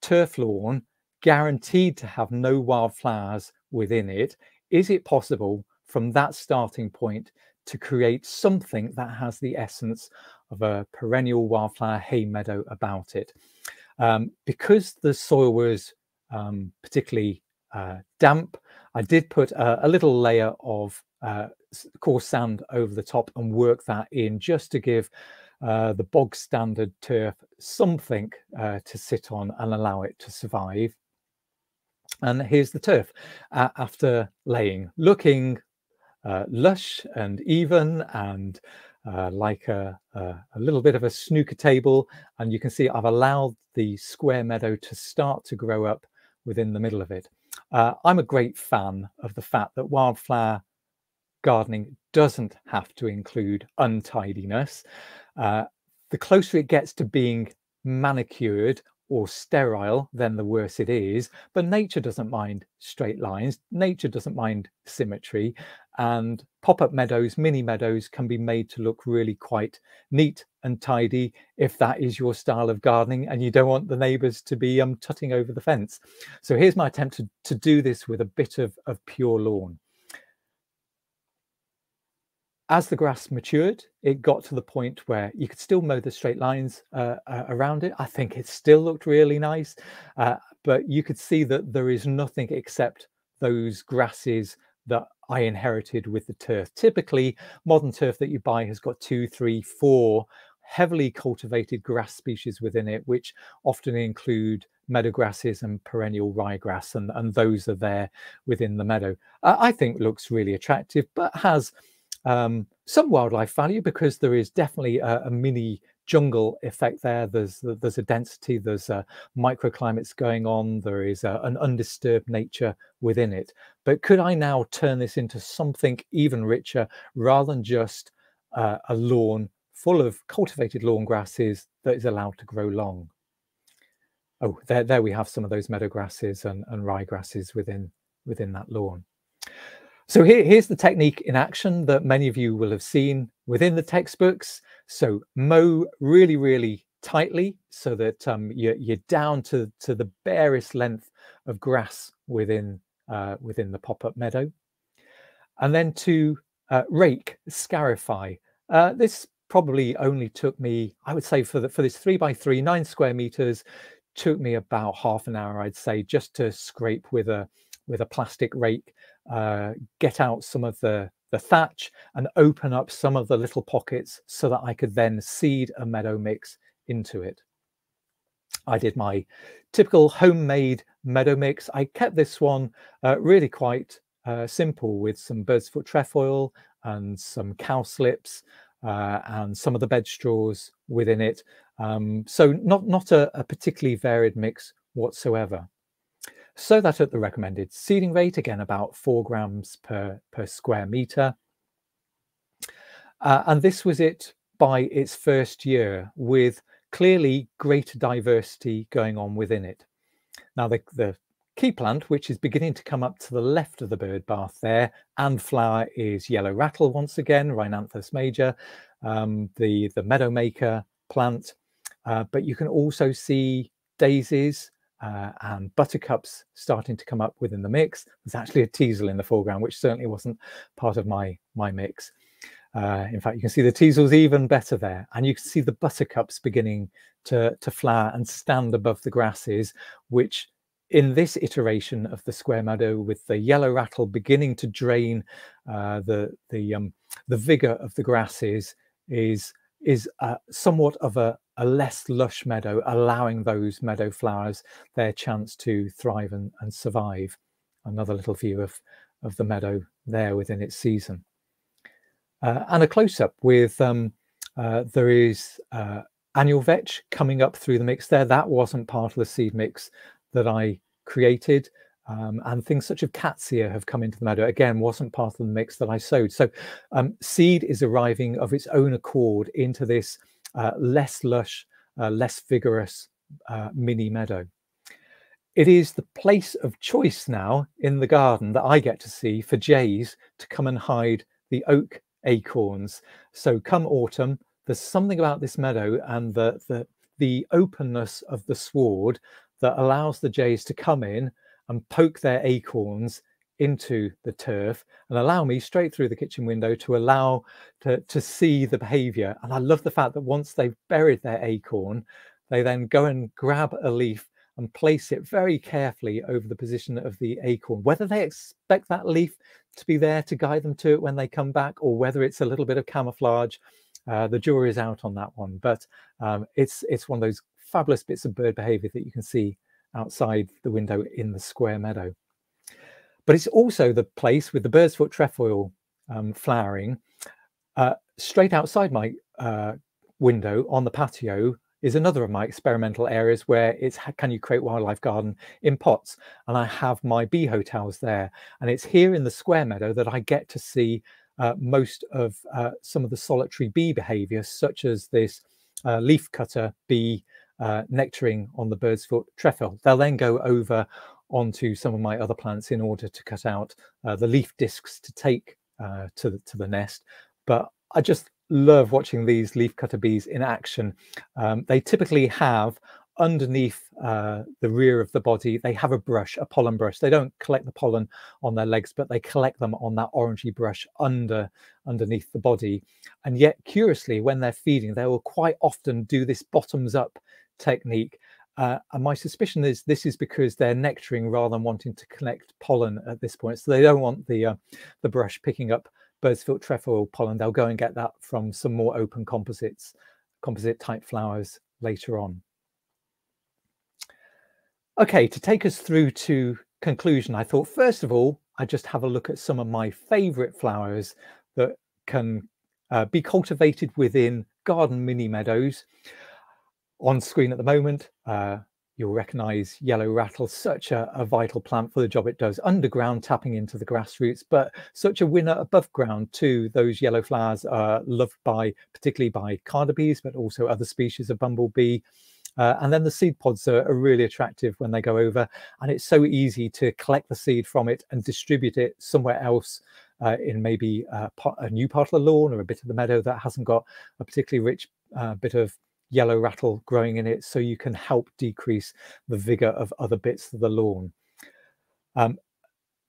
turf lawn guaranteed to have no wildflowers within it is it possible from that starting point to create something that has the essence of a perennial wildflower hay meadow about it? Um, because the soil was um, particularly uh, damp, I did put a, a little layer of uh, coarse sand over the top and work that in just to give uh, the bog standard turf something uh, to sit on and allow it to survive. And here's the turf after laying, looking uh, lush and even and uh, like a, a, a, little bit of a snooker table. And you can see I've allowed the square meadow to start to grow up within the middle of it. Uh, I'm a great fan of the fact that wildflower gardening doesn't have to include untidiness. Uh, the closer it gets to being manicured or sterile, then the worse it is. But nature doesn't mind straight lines. Nature doesn't mind symmetry. And pop-up meadows, mini meadows can be made to look really quite neat and tidy if that is your style of gardening and you don't want the neighbors to be um, tutting over the fence. So here's my attempt to, to do this with a bit of, of pure lawn as the grass matured, it got to the point where you could still mow the straight lines uh, uh, around it. I think it still looked really nice, uh, but you could see that there is nothing except those grasses that I inherited with the turf. Typically, modern turf that you buy has got two, three, four heavily cultivated grass species within it, which often include meadow grasses and perennial ryegrass, and, and those are there within the meadow. Uh, I think looks really attractive, but has um, some wildlife value because there is definitely a, a, mini jungle effect there. There's there's a density, there's a microclimates going on, there is a, an undisturbed nature within it. But could I now turn this into something even richer rather than just uh, a lawn full of cultivated lawn grasses that is allowed to grow long? Oh, there, there we have some of those meadow grasses and, and rye grasses within within that lawn. So here, here's the technique in action that many of you will have seen within the textbooks. So mow really, really tightly so that um, you're, you're, down to, to the barest length of grass within, uh, within the pop-up meadow. And then to uh, rake, scarify. Uh, this probably only took me, I would say for, the, for this three by three, nine square meters, took me about half an hour, I'd say, just to scrape with a, with a plastic rake uh, get out some of the, the thatch and open up some of the little pockets so that I could then seed a meadow mix into it. I did my typical homemade meadow mix. I kept this one uh, really quite uh, simple with some bird's foot trefoil and some cowslips uh, and some of the bed straws within it. Um, so not, not a, a particularly varied mix whatsoever. So that at the recommended seeding rate, again about four grams per, per square meter. Uh, and this was it by its first year with clearly greater diversity going on within it. Now the, the key plant, which is beginning to come up to the left of the bird bath there, and flower is yellow rattle once again, Rhinanthus major, um, the, the meadow maker plant. Uh, but you can also see daisies uh, and buttercups starting to come up within the mix. There's actually a teasel in the foreground, which certainly wasn't part of my, my mix. Uh, in fact, you can see the teasels even better there, and you can see the buttercups beginning to, to flower and stand above the grasses, which in this iteration of the square meadow with the yellow rattle beginning to drain uh, the the um, the vigor of the grasses is is somewhat of a, a less lush meadow, allowing those meadow flowers their chance to thrive and, and survive. Another little view of, of the meadow there within its season. Uh, and a close-up with um, uh, there is uh, annual vetch coming up through the mix there. That wasn't part of the seed mix that I created. Um, and things such as cat's ear have come into the meadow. Again, wasn't part of the mix that I sowed. So um, seed is arriving of its own accord into this uh, less lush, uh, less vigorous uh, mini meadow. It is the place of choice now in the garden that I get to see for jays to come and hide the oak acorns. So come autumn, there's something about this meadow and the, the, the openness of the sward that allows the jays to come in and poke their acorns into the turf and allow me straight through the kitchen window to allow to, to see the behavior. And I love the fact that once they've buried their acorn, they then go and grab a leaf and place it very carefully over the position of the acorn. Whether they expect that leaf to be there to guide them to it when they come back, or whether it's a little bit of camouflage, uh, the jury is out on that one. But um, it's it's one of those fabulous bits of bird behavior that you can see outside the window in the square meadow. But it's also the place with the bird's foot trefoil um, flowering. Uh, straight outside my uh, window on the patio is another of my experimental areas where it's can you create wildlife garden in pots and i have my bee hotels there and it's here in the square meadow that i get to see uh, most of uh, some of the solitary bee behavior such as this uh, leaf cutter bee uh, nectaring on the bird's foot trefoil. They'll then go over onto some of my other plants in order to cut out uh, the leaf discs to take uh, to, the, to the nest. But I just love watching these leaf cutter bees in action. Um, they typically have underneath uh, the rear of the body, they have a brush, a pollen brush. They don't collect the pollen on their legs, but they collect them on that orangey brush under underneath the body. And yet, curiously, when they're feeding, they will quite often do this bottoms up technique. Uh, and my suspicion is this is because they're nectaring rather than wanting to collect pollen at this point. So they don't want the uh, the brush picking up bird's trefoil pollen. They'll go and get that from some more open composites, composite type flowers later on. Okay, to take us through to conclusion, I thought first of all, I just have a look at some of my favorite flowers that can uh, be cultivated within garden mini meadows on screen at the moment. Uh, you'll recognize yellow rattle, such a, a, vital plant for the job it does underground, tapping into the grassroots, but such a winner above ground too. Those yellow flowers are loved by, particularly by carder bees, but also other species of bumblebee. Uh, and then the seed pods are, are, really attractive when they go over, and it's so easy to collect the seed from it and distribute it somewhere else uh, in maybe a, a, new part of the lawn or a bit of the meadow that hasn't got a particularly rich uh, bit of yellow rattle growing in it so you can help decrease the vigor of other bits of the lawn. Um,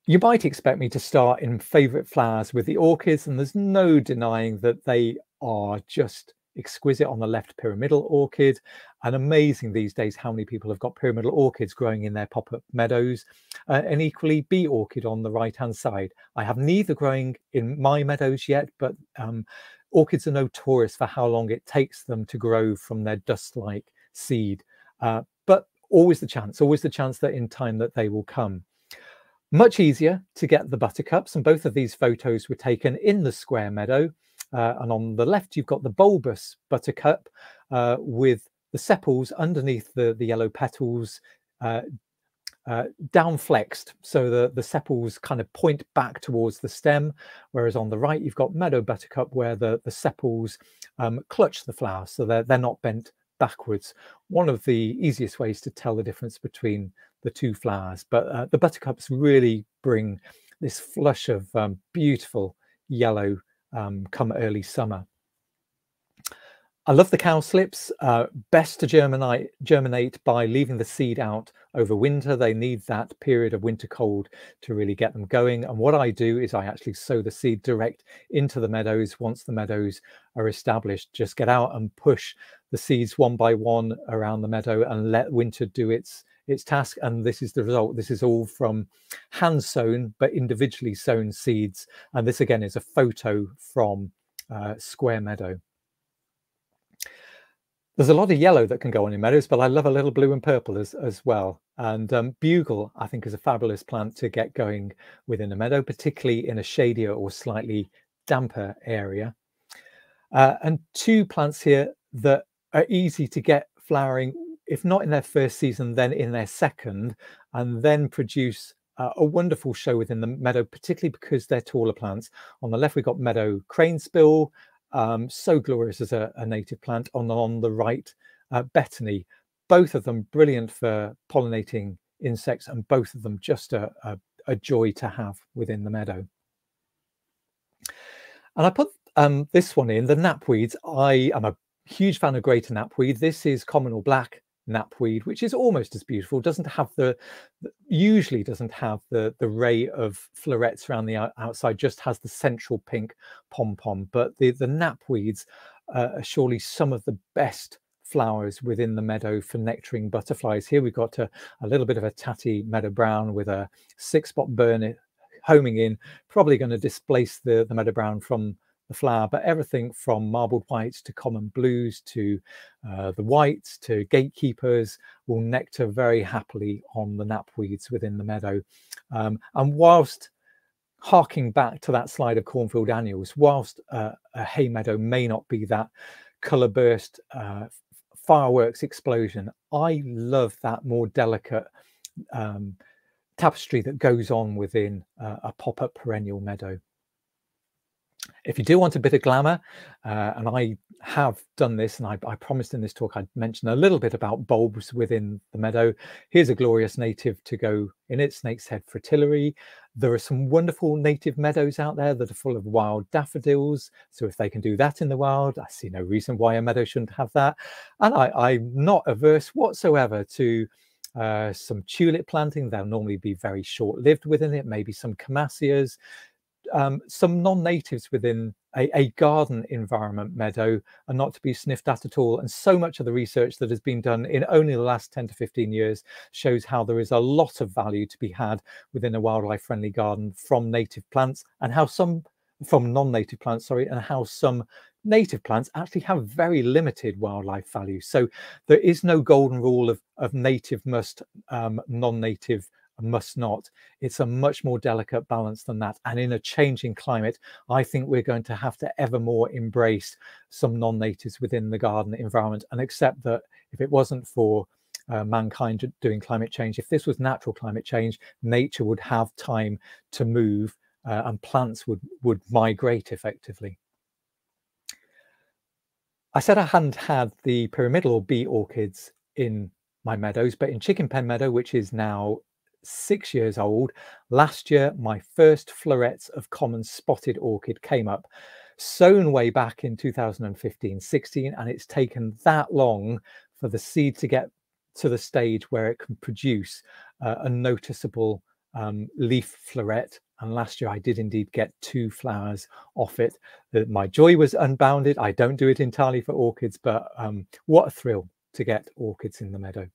you might expect me to start in favorite flowers with the orchids and there's no denying that they are just exquisite on the left pyramidal orchid. And amazing these days how many people have got pyramidal orchids growing in their pop-up meadows. Uh, and equally bee orchid on the right hand side. I have neither growing in my meadows yet but um, orchids are notorious for how long it takes them to grow from their dust-like seed, uh, but always the chance, always the chance that in time that they will come. Much easier to get the buttercups, and both of these photos were taken in the square meadow. Uh, and on the left, you've got the bulbous buttercup uh, with the sepals underneath the, the yellow petals uh, down flexed so the, the sepals kind of point back towards the stem whereas on the right you've got meadow buttercup where the, the sepals um, clutch the flower so they're, they're not bent backwards. One of the easiest ways to tell the difference between the two flowers but uh, the buttercups really bring this flush of um, beautiful yellow um, come early summer I love the cowslips. Uh, best to germinate, germinate by leaving the seed out over winter. They need that period of winter cold to really get them going. And what I do is I actually sow the seed direct into the meadows once the meadows are established. Just get out and push the seeds one by one around the meadow and let winter do its its task. And this is the result. This is all from hand sown but individually sown seeds. And this again is a photo from uh, Square Meadow. There's a lot of yellow that can go on in meadows, but I love a little blue and purple as, as well. And um, bugle, I think, is a fabulous plant to get going within a meadow, particularly in a shadier or slightly damper area. Uh, and two plants here that are easy to get flowering, if not in their first season, then in their second, and then produce uh, a wonderful show within the meadow, particularly because they're taller plants. On the left, we've got meadow cranesbill, um, so glorious as a, a, native plant. On, on the right, uh, betony, both of them brilliant for pollinating insects and both of them just a, a, a joy to have within the meadow. And I put um, this one in, the knapweeds. I am a huge fan of greater knapweed. This is common or black knapweed, which is almost as beautiful, doesn't have the, usually doesn't have the, the ray of florets around the outside, just has the central pink pom-pom. But the, the knapweeds uh, are surely some of the best flowers within the meadow for nectaring butterflies. Here we've got a, a little bit of a tatty meadow brown with a six spot burnet homing in, probably going to displace the, the meadow brown from the flower, but everything from marbled whites to common blues to uh, the whites to gatekeepers will nectar very happily on the knapweeds within the meadow. Um, and whilst harking back to that slide of cornfield annuals, whilst uh, a hay meadow may not be that colour burst uh, fireworks explosion, I love that more delicate um, tapestry that goes on within uh, a pop-up perennial meadow. If you do want a bit of glamour, uh, and I have done this, and I, I, promised in this talk I'd mention a little bit about bulbs within the meadow. Here's a glorious native to go in it, Snake's Head fritillary. There are some wonderful native meadows out there that are full of wild daffodils. So if they can do that in the wild, I see no reason why a meadow shouldn't have that. And I, am not averse whatsoever to uh, some tulip planting. They'll normally be very short-lived within it, maybe some Camassias, um, some non-natives within a, a, garden environment meadow are not to be sniffed at at all. And so much of the research that has been done in only the last 10 to 15 years shows how there is a lot of value to be had within a wildlife friendly garden from native plants and how some from non-native plants, sorry, and how some native plants actually have very limited wildlife value. So there is no golden rule of, of native must, um, non-native must not. It's a much more delicate balance than that. And in a changing climate, I think we're going to have to ever more embrace some non-natives within the garden environment and accept that if it wasn't for uh, mankind doing climate change, if this was natural climate change, nature would have time to move uh, and plants would, would migrate effectively. I said I hadn't had the pyramidal bee orchids in my meadows, but in Chicken Pen Meadow, which is now six years old. Last year, my first florets of common spotted orchid came up, sown way back in 2015 16, and it's taken that long for the seed to get to the stage where it can produce uh, a noticeable um, leaf floret. And last year I did indeed get two flowers off it. My joy was unbounded. I don't do it entirely for orchids, but um, what a thrill to get orchids in the meadow.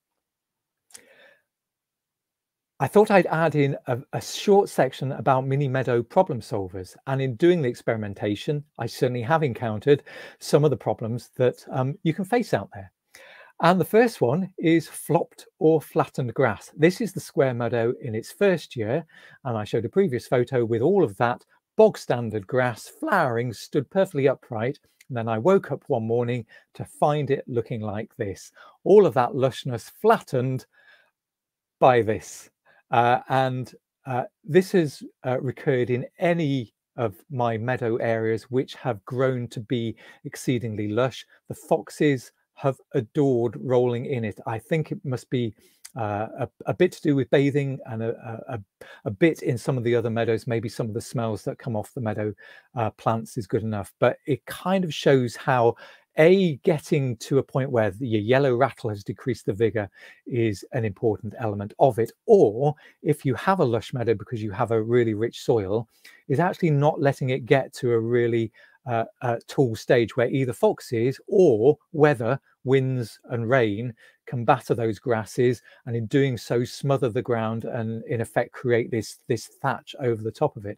I thought I'd add in a, a, short section about mini meadow problem solvers. And in doing the experimentation, I certainly have encountered some of the problems that um, you can face out there. And the first one is flopped or flattened grass. This is the square meadow in its first year. And I showed a previous photo with all of that bog standard grass flowering stood perfectly upright. And then I woke up one morning to find it looking like this. All of that lushness flattened by this. Uh, and uh, this has uh, recurred in any of my meadow areas which have grown to be exceedingly lush. The foxes have adored rolling in it. I think it must be uh, a, a, bit to do with bathing and a, a, a, bit in some of the other meadows. Maybe some of the smells that come off the meadow uh, plants is good enough, but it kind of shows how a getting to a point where the yellow rattle has decreased the vigor is an important element of it or if you have a lush meadow because you have a really rich soil is actually not letting it get to a really uh, uh, tall stage where either foxes or weather winds and rain can batter those grasses and in doing so smother the ground and in effect create this this thatch over the top of it.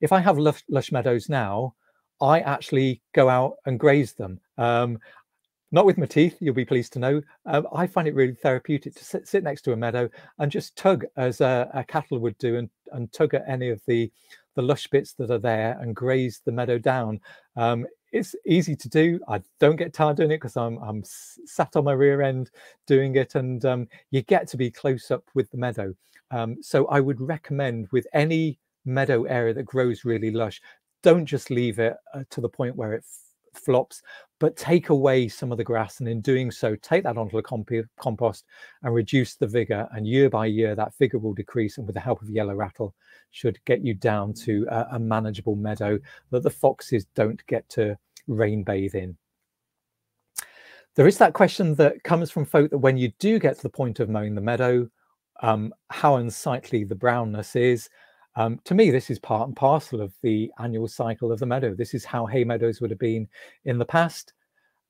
If i have lush, lush meadows now I actually go out and graze them. Um, not with my teeth, you'll be pleased to know. Um, I find it really therapeutic to sit, sit next to a meadow and just tug as a, a, cattle would do and, and tug at any of the, the lush bits that are there and graze the meadow down. Um, it's easy to do. I don't get tired doing it because I'm, I'm sat on my rear end doing it and um, you get to be close up with the meadow. Um, so I would recommend with any meadow area that grows really lush, don't just leave it uh, to the point where it flops, but take away some of the grass. And in doing so, take that onto the comp compost and reduce the vigor. And year by year, that vigor will decrease. And with the help of yellow rattle, should get you down to a, a manageable meadow that the foxes don't get to rain bathe in. There is that question that comes from folk that when you do get to the point of mowing the meadow, um, how unsightly the brownness is. Um, to me, this is part and parcel of the annual cycle of the meadow. This is how hay meadows would have been in the past.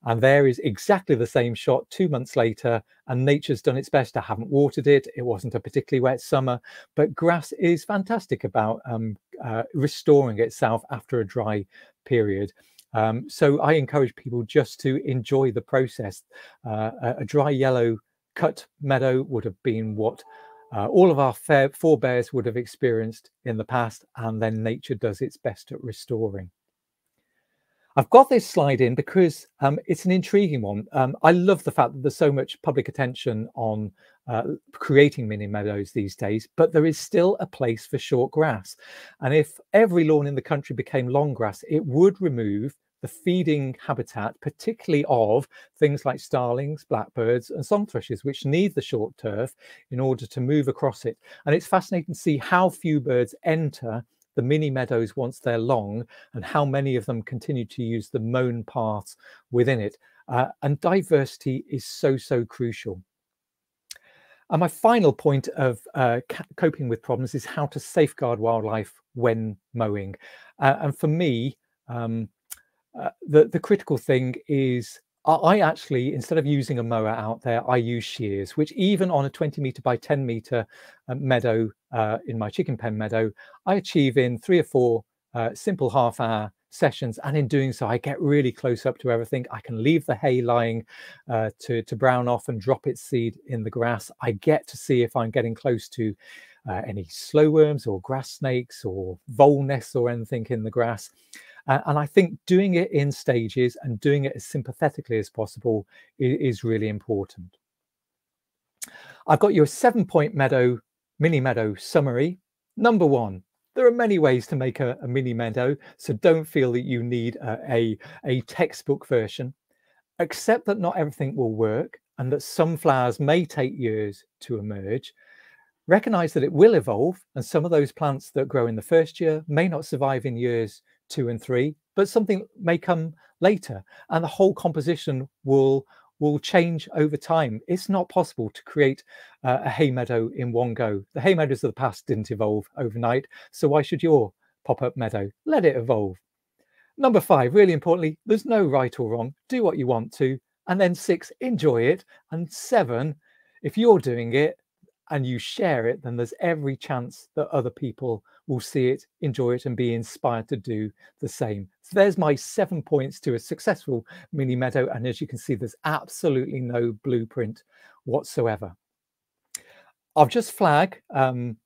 And there is exactly the same shot two months later, and nature's done its best. I haven't watered it. It wasn't a particularly wet summer, but grass is fantastic about um, uh, restoring itself after a dry period. Um, so I encourage people just to enjoy the process. Uh, a, a dry yellow cut meadow would have been what uh, all of our forebears would have experienced in the past, and then nature does its best at restoring. I've got this slide in because um, it's an intriguing one. Um, I love the fact that there's so much public attention on uh, creating mini meadows these days, but there is still a place for short grass. And if every lawn in the country became long grass, it would remove the feeding habitat, particularly of things like starlings, blackbirds, and song thrushes, which need the short turf in order to move across it. And it's fascinating to see how few birds enter the mini meadows once they're long and how many of them continue to use the mown paths within it. Uh, and diversity is so, so crucial. And my final point of uh, coping with problems is how to safeguard wildlife when mowing. Uh, and for me, um, uh, the the critical thing is I actually, instead of using a mower out there, I use shears, which even on a 20 meter by 10 meter uh, meadow uh, in my chicken pen meadow, I achieve in three or four uh, simple half hour sessions. And in doing so, I get really close up to everything. I can leave the hay lying uh, to, to brown off and drop its seed in the grass. I get to see if I'm getting close to uh, any slow worms or grass snakes or vole nests or anything in the grass. Uh, and I think doing it in stages and doing it as sympathetically as possible is, is really important. I've got your seven point meadow, mini meadow summary. Number one, there are many ways to make a, a mini meadow, so don't feel that you need a, a, a textbook version. Accept that not everything will work and that some flowers may take years to emerge. Recognize that it will evolve, and some of those plants that grow in the first year may not survive in years two and three, but something may come later and the whole composition will will change over time. It's not possible to create uh, a hay meadow in one go. The hay meadows of the past didn't evolve overnight. So why should your pop-up meadow? Let it evolve. Number five, really importantly, there's no right or wrong. Do what you want to. And then six, enjoy it. And seven, if you're doing it, and you share it, then there's every chance that other people will see it, enjoy it, and be inspired to do the same. So there's my seven points to a successful mini meadow. And as you can see, there's absolutely no blueprint whatsoever. I'll just flag um,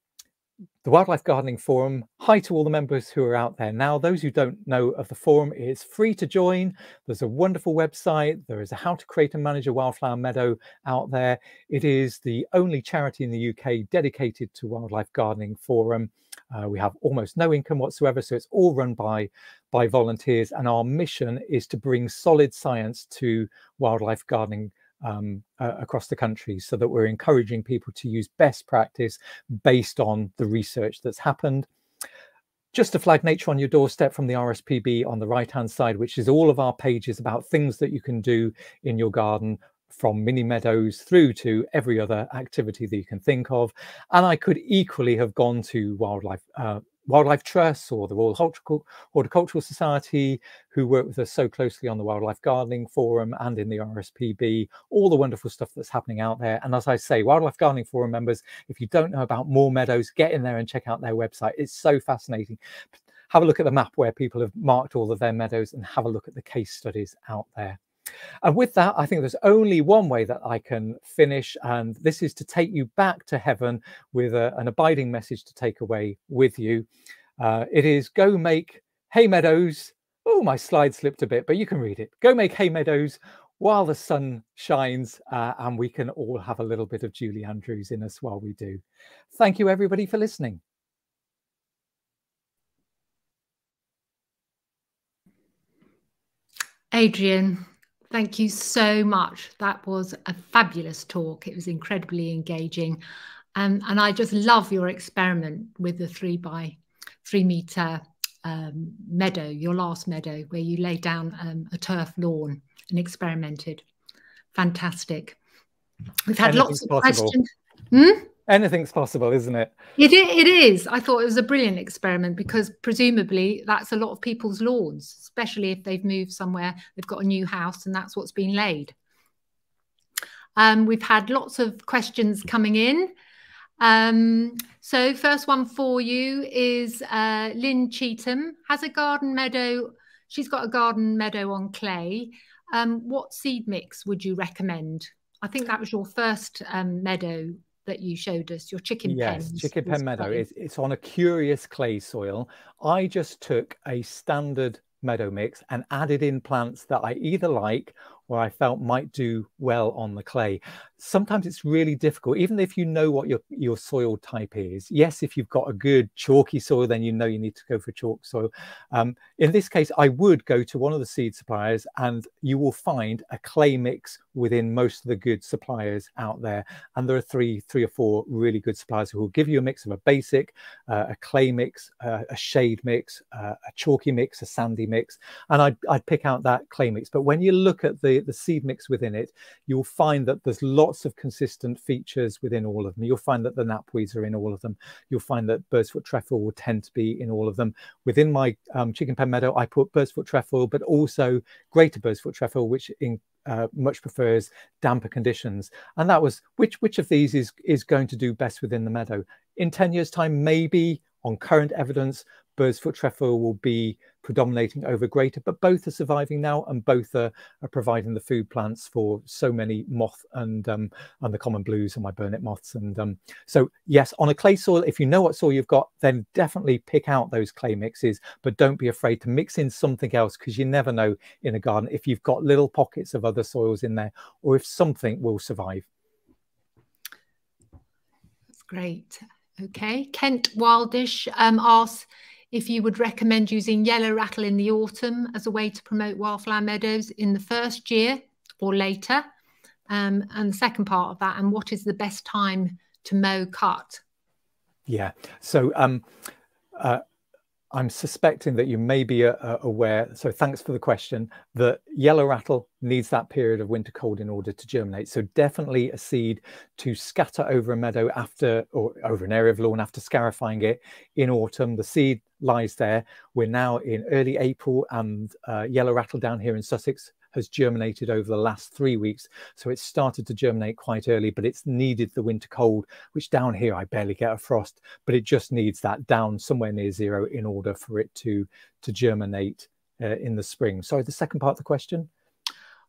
the Wildlife Gardening Forum. Hi to all the members who are out there now. Those who don't know of the forum, it's free to join. There's a wonderful website. There is a how to create and manage a wildflower meadow out there. It is the only charity in the UK dedicated to wildlife gardening forum. Uh, we have almost no income whatsoever, so it's all run by by volunteers. And our mission is to bring solid science to wildlife gardening um, uh, across the country so that we're encouraging people to use best practice based on the research that's happened. Just to flag nature on your doorstep from the RSPB on the right hand side, which is all of our pages about things that you can do in your garden from mini meadows through to every other activity that you can think of. And I could equally have gone to wildlife uh, Wildlife Trust or the Royal Horticultural Society, who work with us so closely on the Wildlife Gardening Forum and in the RSPB, all the wonderful stuff that's happening out there. And as I say, Wildlife Gardening Forum members, if you don't know about Moor Meadows, get in there and check out their website. It's so fascinating. Have a look at the map where people have marked all of their meadows and have a look at the case studies out there. And with that, I think there's only one way that I can finish, and this is to take you back to heaven with a, an abiding message to take away with you. Uh, it is go make hay meadows. Oh, my slide slipped a bit, but you can read it. Go make hay meadows while the sun shines, uh, and we can all have a little bit of Julie Andrews in us while we do. Thank you, everybody, for listening. Adrian, Thank you so much. That was a fabulous talk. It was incredibly engaging. Um, and I just love your experiment with the three by three meter um, meadow, your last meadow, where you laid down um, a turf lawn and experimented. Fantastic. We've had lots of possible. questions. Hmm? Anything's possible, isn't it? It it is. I thought it was a brilliant experiment because presumably that's a lot of people's lawns, especially if they've moved somewhere, they've got a new house, and that's what's been laid. Um, we've had lots of questions coming in. Um, so first one for you is uh, Lynn Cheetham has a garden meadow. She's got a garden meadow on clay. Um, what seed mix would you recommend? I think that was your first um, meadow that you showed us, your chicken yes, pen. Yes, chicken pen meadow. It's, it's on a curious clay soil. I just took a standard meadow mix and added in plants that I either like or I felt might do well on the clay. Sometimes it's really difficult, even if you know what your, your soil type is. Yes, if you've got a good chalky soil, then you know you need to go for chalk soil. Um, in this case, I would go to one of the seed suppliers and you will find a clay mix within most of the good suppliers out there. And there are three, three or four really good suppliers who will give you a mix of a basic, uh, a clay mix, uh, a shade mix, uh, a chalky mix, a sandy mix. And I'd, I'd pick out that clay mix. But when you look at the, the seed mix within it, you'll find that there's lots of consistent features within all of them. You'll find that the knapweeds are in all of them. You'll find that bird's foot trefoil will tend to be in all of them. Within my um, chicken pen meadow, I put bird's foot trefoil, but also greater bird's foot trefoil, which in, uh, much prefers damper conditions. And that was which which of these is is going to do best within the meadow. In 10 years' time, maybe on current evidence, foot trefoil will be predominating over greater, but both are surviving now and both are, are providing the food plants for so many moth and um, and the common blues and my burnet moths. And um, so, yes, on a clay soil, if you know what soil you've got, then definitely pick out those clay mixes, but don't be afraid to mix in something else because you never know in a garden if you've got little pockets of other soils in there or if something will survive. That's great. Okay, Kent Wildish um, asks if you would recommend using yellow rattle in the autumn as a way to promote wildflower meadows in the first year or later. Um, and the second part of that, and what is the best time to mow cut? Yeah, so um, uh, I'm suspecting that you may be uh, uh, aware, so thanks for the question, that yellow rattle needs that period of winter cold in order to germinate. So definitely a seed to scatter over a meadow after, or over an area of lawn after scarifying it in autumn. The seed lies there. We're now in early April and uh, yellow rattle down here in Sussex has germinated over the last three weeks. So it started to germinate quite early, but it's needed the winter cold, which down here I barely get a frost, but it just needs that down somewhere near zero in order for it to, to germinate uh, in the spring. Sorry, the second part of the question?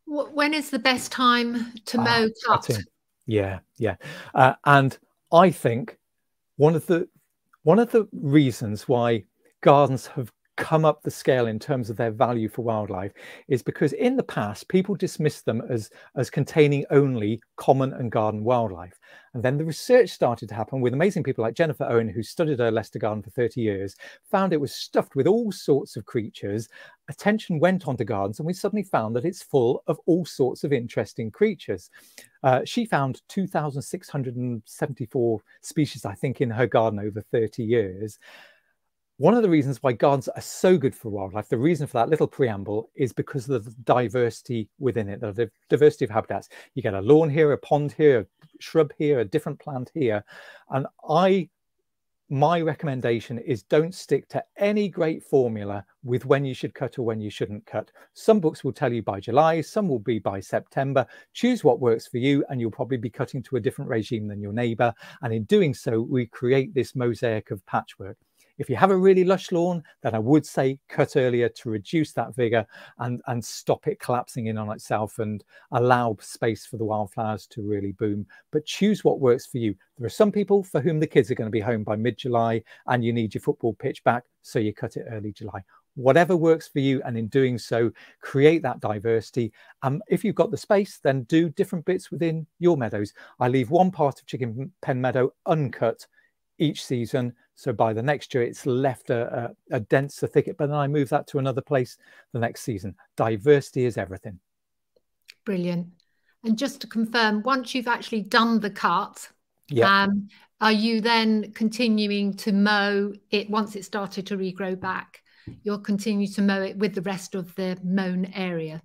When is the best time to ah, mow cut? Yeah, yeah. Uh, and I think one of the one of the reasons why gardens have come up the scale in terms of their value for wildlife is because in the past people dismissed them as as containing only common and garden wildlife. And then the research started to happen with amazing people like jennifer owen who studied her leicester garden for 30 years found it was stuffed with all sorts of creatures. Attention went on to gardens and we suddenly found that it's full of all sorts of interesting creatures. Uh, she found 2674 species i think in her garden over 30 years one of the reasons why gardens are so good for wildlife, the reason for that little preamble is because of the diversity within it, the diversity of habitats. You get a lawn here, a pond here, a shrub here, a different plant here. And I, my recommendation is don't stick to any great formula with when you should cut or when you shouldn't cut. Some books will tell you by July, some will be by September. Choose what works for you, and you'll probably be cutting to a different regime than your neighbor. And in doing so, we create this mosaic of patchwork. If you have a really lush lawn, then I would say cut earlier to reduce that vigor and, and stop it collapsing in on itself and allow space for the wildflowers to really boom. But choose what works for you. There are some people for whom the kids are going to be home by mid-July and you need your football pitch back, so you cut it early July whatever works for you and in doing so create that diversity um, if you've got the space then do different bits within your meadows i leave one part of chicken pen meadow uncut each season so by the next year, it's left a, a, a denser thicket, but then I move that to another place the next season. Diversity is everything. Brilliant. And just to confirm, once you've actually done the cut, yeah. Um, are you then continuing to mow it once it started to regrow back? You'll continue to mow it with the rest of the mown area.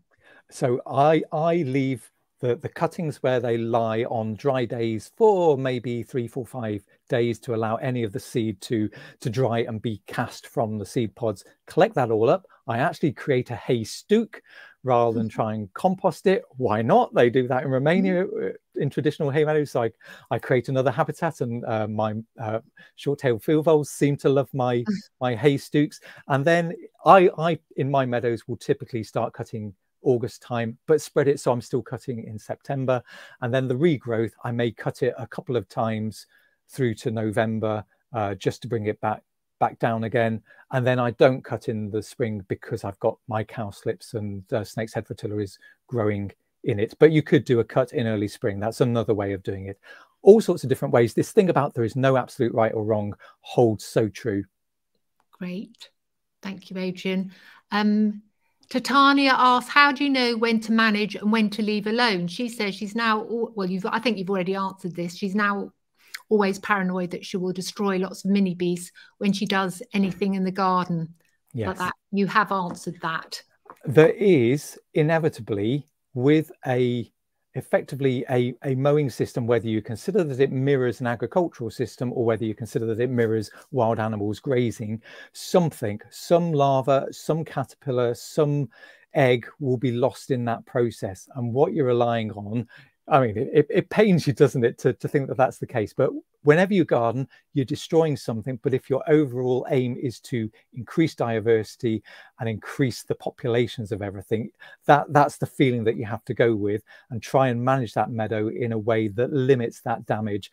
So I I leave the, the cuttings where they lie on dry days for maybe three, four, five days to allow any of the seed to, to dry and be cast from the seed pods. Collect that all up. I actually create a hay stook rather than try and compost it. Why not? They do that in Romania uh, in traditional hay meadows. So I, I create another habitat and uh, my uh, short-tailed field voles seem to love my, *laughs* my hay stooks. And then I, I, in my meadows, will typically start cutting August time, but spread it so I'm still cutting in September. And then the regrowth, I may cut it a couple of times through to November uh, just to bring it back back down again. And then I don't cut in the spring because I've got my cowslips and uh, snake's head fritillaries growing in it. But you could do a cut in early spring. That's another way of doing it. All sorts of different ways. This thing about there is no absolute right or wrong holds so true. Great. Thank you, Adrian. Um, Titania asks, how do you know when to manage and when to leave alone? She says she's now, well, you've, I think you've already answered this. She's now always paranoid that she will destroy lots of mini bees when she does anything in the garden. Yes. But that you have answered that. There is inevitably with a effectively a, a mowing system, whether you consider that it mirrors an agricultural system or whether you consider that it mirrors wild animals grazing, something, some larva, some caterpillar, some egg will be lost in that process. And what you're relying on I mean, it, it, pains you, doesn't it, to, to think that that's the case. But whenever you garden, you're destroying something. But if your overall aim is to increase diversity and increase the populations of everything, that that's the feeling that you have to go with and try and manage that meadow in a way that limits that damage.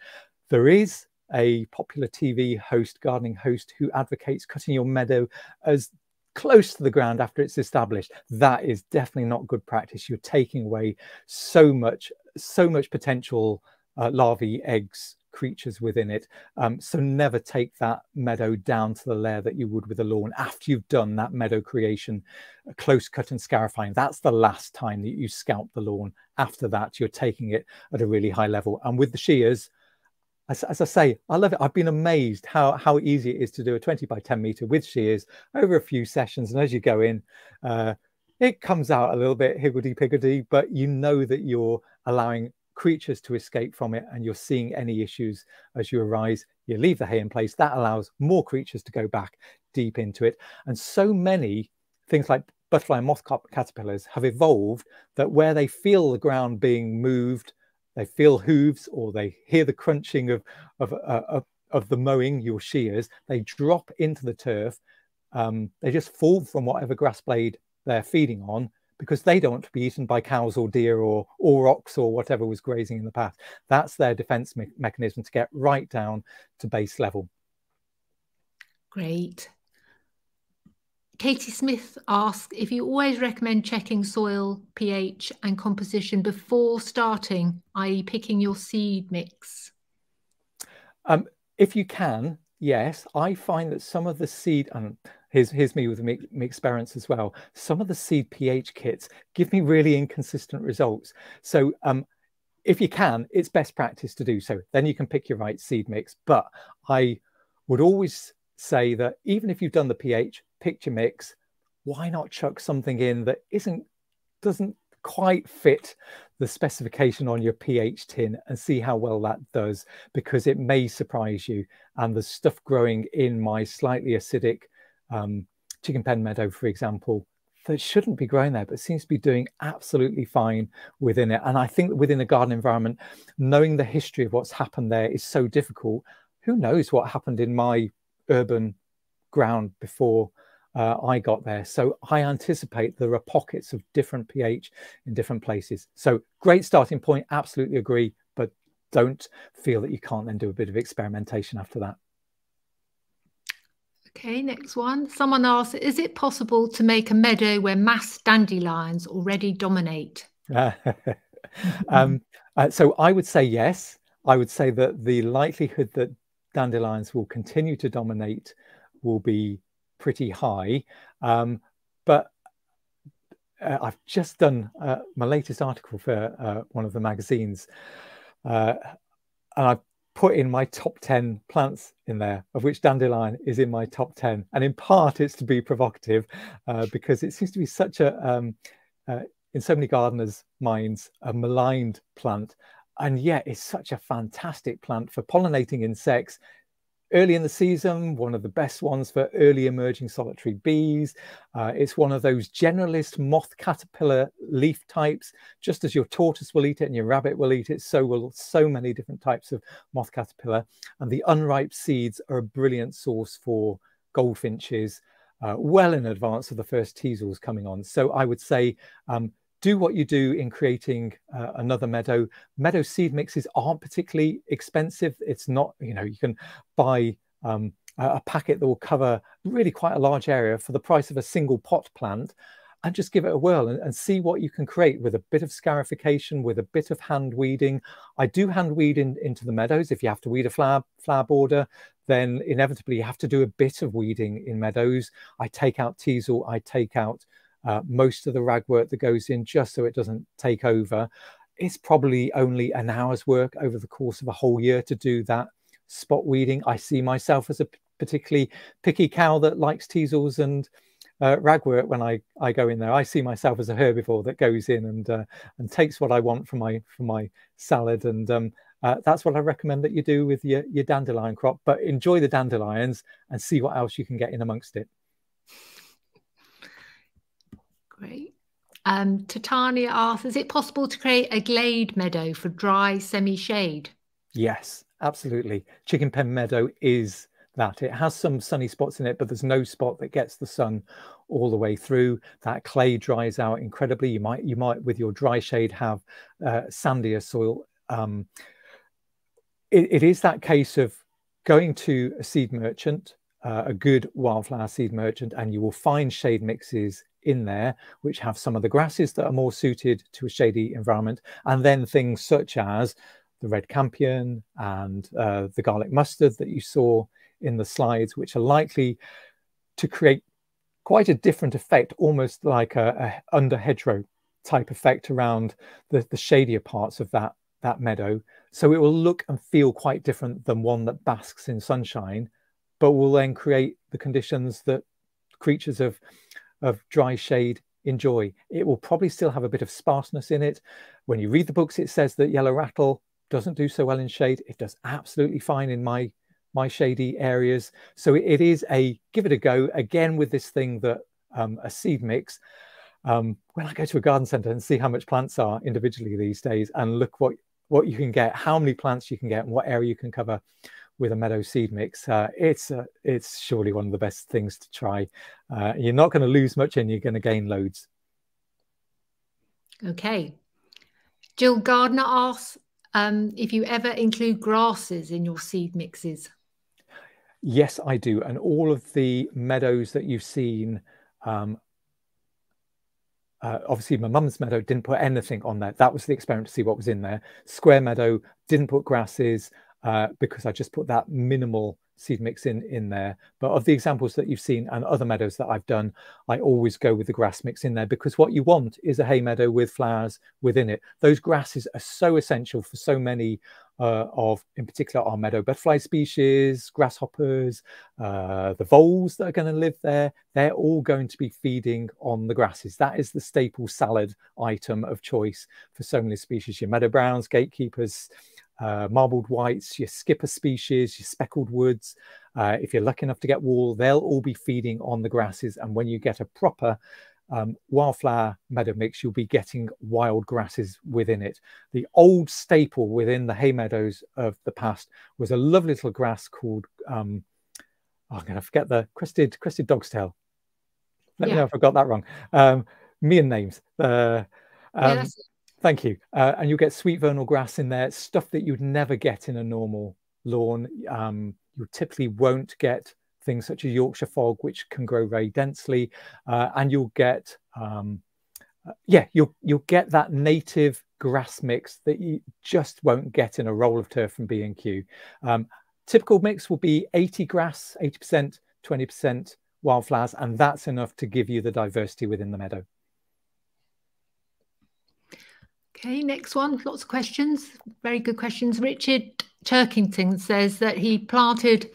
There is a popular TV host, gardening host, who advocates cutting your meadow as close to the ground after it's established that is definitely not good practice you're taking away so much so much potential uh, larvae, eggs, creatures within it. Um, so never take that meadow down to the layer that you would with a lawn after you've done that meadow creation, close cut and scarifying. That's the last time that you scalp the lawn. After that, you're taking it at a really high level. And with the shears, as, as, I say, I love it. I've been amazed how, how easy it is to do a 20 by 10 meter with shears over a few sessions. And as you go in, uh, it comes out a little bit higgledy-piggledy, but you know that you're allowing creatures to escape from it and you're seeing any issues as you arise. You leave the hay in place. That allows more creatures to go back deep into it. And so many things like butterfly moth caterpillars have evolved that where they feel the ground being moved, they feel hooves or they hear the crunching of, of, uh, of, of the mowing, your shears, they drop into the turf. Um, they just fall from whatever grass blade they're feeding on because they don't want to be eaten by cows or deer or, or ox or whatever was grazing in the path. That's their defense me mechanism to get right down to base level. Great. Katie Smith asks if you always recommend checking soil pH and composition before starting, i.e., picking your seed mix. Um, if you can, yes. I find that some of the seed, and here's, here's me with my experience as well, some of the seed pH kits give me really inconsistent results. So um, if you can, it's best practice to do so. Then you can pick your right seed mix. But I would always say that even if you've done the pH, picture mix, why not chuck something in that isn't doesn't quite fit the specification on your pH tin and see how well that does because it may surprise you. And the stuff growing in my slightly acidic um, chicken pen meadow, for example, that shouldn't be growing there, but seems to be doing absolutely fine within it. And I think within a garden environment, knowing the history of what's happened there is so difficult. Who knows what happened in my urban ground before uh, I got there. So I anticipate there are pockets of different pH in different places. So great starting point, absolutely agree, but don't feel that you can't then do a bit of experimentation after that. Okay, next one. Someone asks, is it possible to make a meadow where mass dandelions already dominate? *laughs* um, uh, so I would say yes. I would say that the likelihood that dandelions will continue to dominate will be pretty high. Um, but uh, I've just done uh, my latest article for uh, one of the magazines, uh, and I put in my top 10 plants in there, of which dandelion is in my top 10. And in part, it's to be provocative uh, because it seems to be such a, um, uh, in so many gardeners' minds, a maligned plant. And yet, it's such a fantastic plant for pollinating insects early in the season, one of the best ones for early emerging solitary bees. Uh, it's one of those generalist moth caterpillar leaf types. Just as your tortoise will eat it and your rabbit will eat it, so will so many different types of moth caterpillar. And the unripe seeds are a brilliant source for goldfinches. Uh, well in advance of the first teasels coming on. So I would say um, do what you do in creating uh, another meadow. Meadow seed mixes aren't particularly expensive. It's not, you know, you can buy um, a packet that will cover really quite a large area for the price of a single pot plant and just give it a whirl and, and, see what you can create with a bit of scarification, with a bit of hand weeding. I do hand weed in, into the meadows. If you have to weed a flower, flower border, then inevitably you have to do a bit of weeding in meadows. I take out teasel, I take out uh, most of the ragwort that goes in just so it doesn't take over. It's probably only an hour's work over the course of a whole year to do that spot weeding. I see myself as a particularly picky cow that likes teasels and uh, ragwort when I, I go in there. I see myself as a herbivore that goes in and uh, and takes what I want for my for my salad, and um, uh, that's what I recommend that you do with your your dandelion crop. But enjoy the dandelions and see what else you can get in amongst it. Great. Um, Titania asks, is it possible to create a glade meadow for dry semi-shade? Yes, absolutely. Chicken pen meadow is that. It has some sunny spots in it, but there's no spot that gets the sun all the way through. That clay dries out incredibly. You might, you might with your dry shade have uh, sandier soil. Um, it, it is that case of going to a seed merchant, uh, a good wildflower seed merchant, and you will find shade mixes in there, which have some of the grasses that are more suited to a shady environment, and then things such as the red campion and uh, the garlic mustard that you saw in the slides, which are likely to create quite a different effect, almost like a, a under hedgerow type effect around the, the shadier parts of that, that meadow. So it will look and feel quite different than one that basks in sunshine, but will then create the conditions that creatures of of dry shade enjoy. It will probably still have a bit of sparseness in it. When you read the books, it says that yellow rattle doesn't do so well in shade. It does absolutely fine in my my shady areas. So it is a give it a go again with this thing that um, a seed mix, um, when I go to a garden centre and see how much plants are individually these days and look what, what you can get, how many plants you can get and what area you can cover with a meadow seed mix, uh, it's, uh, it's surely one of the best things to try. Uh, you're not going to lose much and you're going to gain loads. Okay. Jill Gardner asks um, if you ever include grasses in your seed mixes. Yes, I do. And all of the meadows that you've seen, um, uh, obviously my mum's meadow didn't put anything on there. That was the experiment to see what was in there. Square meadow didn't put grasses uh, because I just put that minimal seed mix in in there. But of the examples that you've seen and other meadows that I've done I always go with the grass mix in there because what you want is a hay meadow with flowers within it. Those grasses are so essential for so many uh, of in particular our meadow butterfly species grasshoppers uh, the voles that are going to live there. They're all going to be feeding on the grasses. That is the staple salad item of choice for so many species. Your meadow browns gatekeepers uh, marbled whites, your skipper species, your speckled woods. Uh, if you're lucky enough to get wall, they'll all be feeding on the grasses. And when you get a proper um, wildflower meadow mix, you'll be getting wild grasses within it. The old staple within the hay meadows of the past was a lovely little grass called, um, oh, I'm going to forget the crested, crested dog's tail. Let yeah. me know if I got that wrong. Um, me and names. Uh, um, yeah, Thank you. Uh, and you'll get sweet vernal grass in there, stuff that you'd never get in a normal lawn. Um, you typically won't get things such as Yorkshire fog, which can grow very densely, uh, and you'll get, um, uh, yeah, you'll you'll get that native grass mix that you just won't get in a roll of turf from B&Q. Um, typical mix will be 80 grass, 80%, 20% wildflowers, and that's enough to give you the diversity within the meadow. Okay, next one. Lots of questions. Very good questions. Richard Turkington says that he planted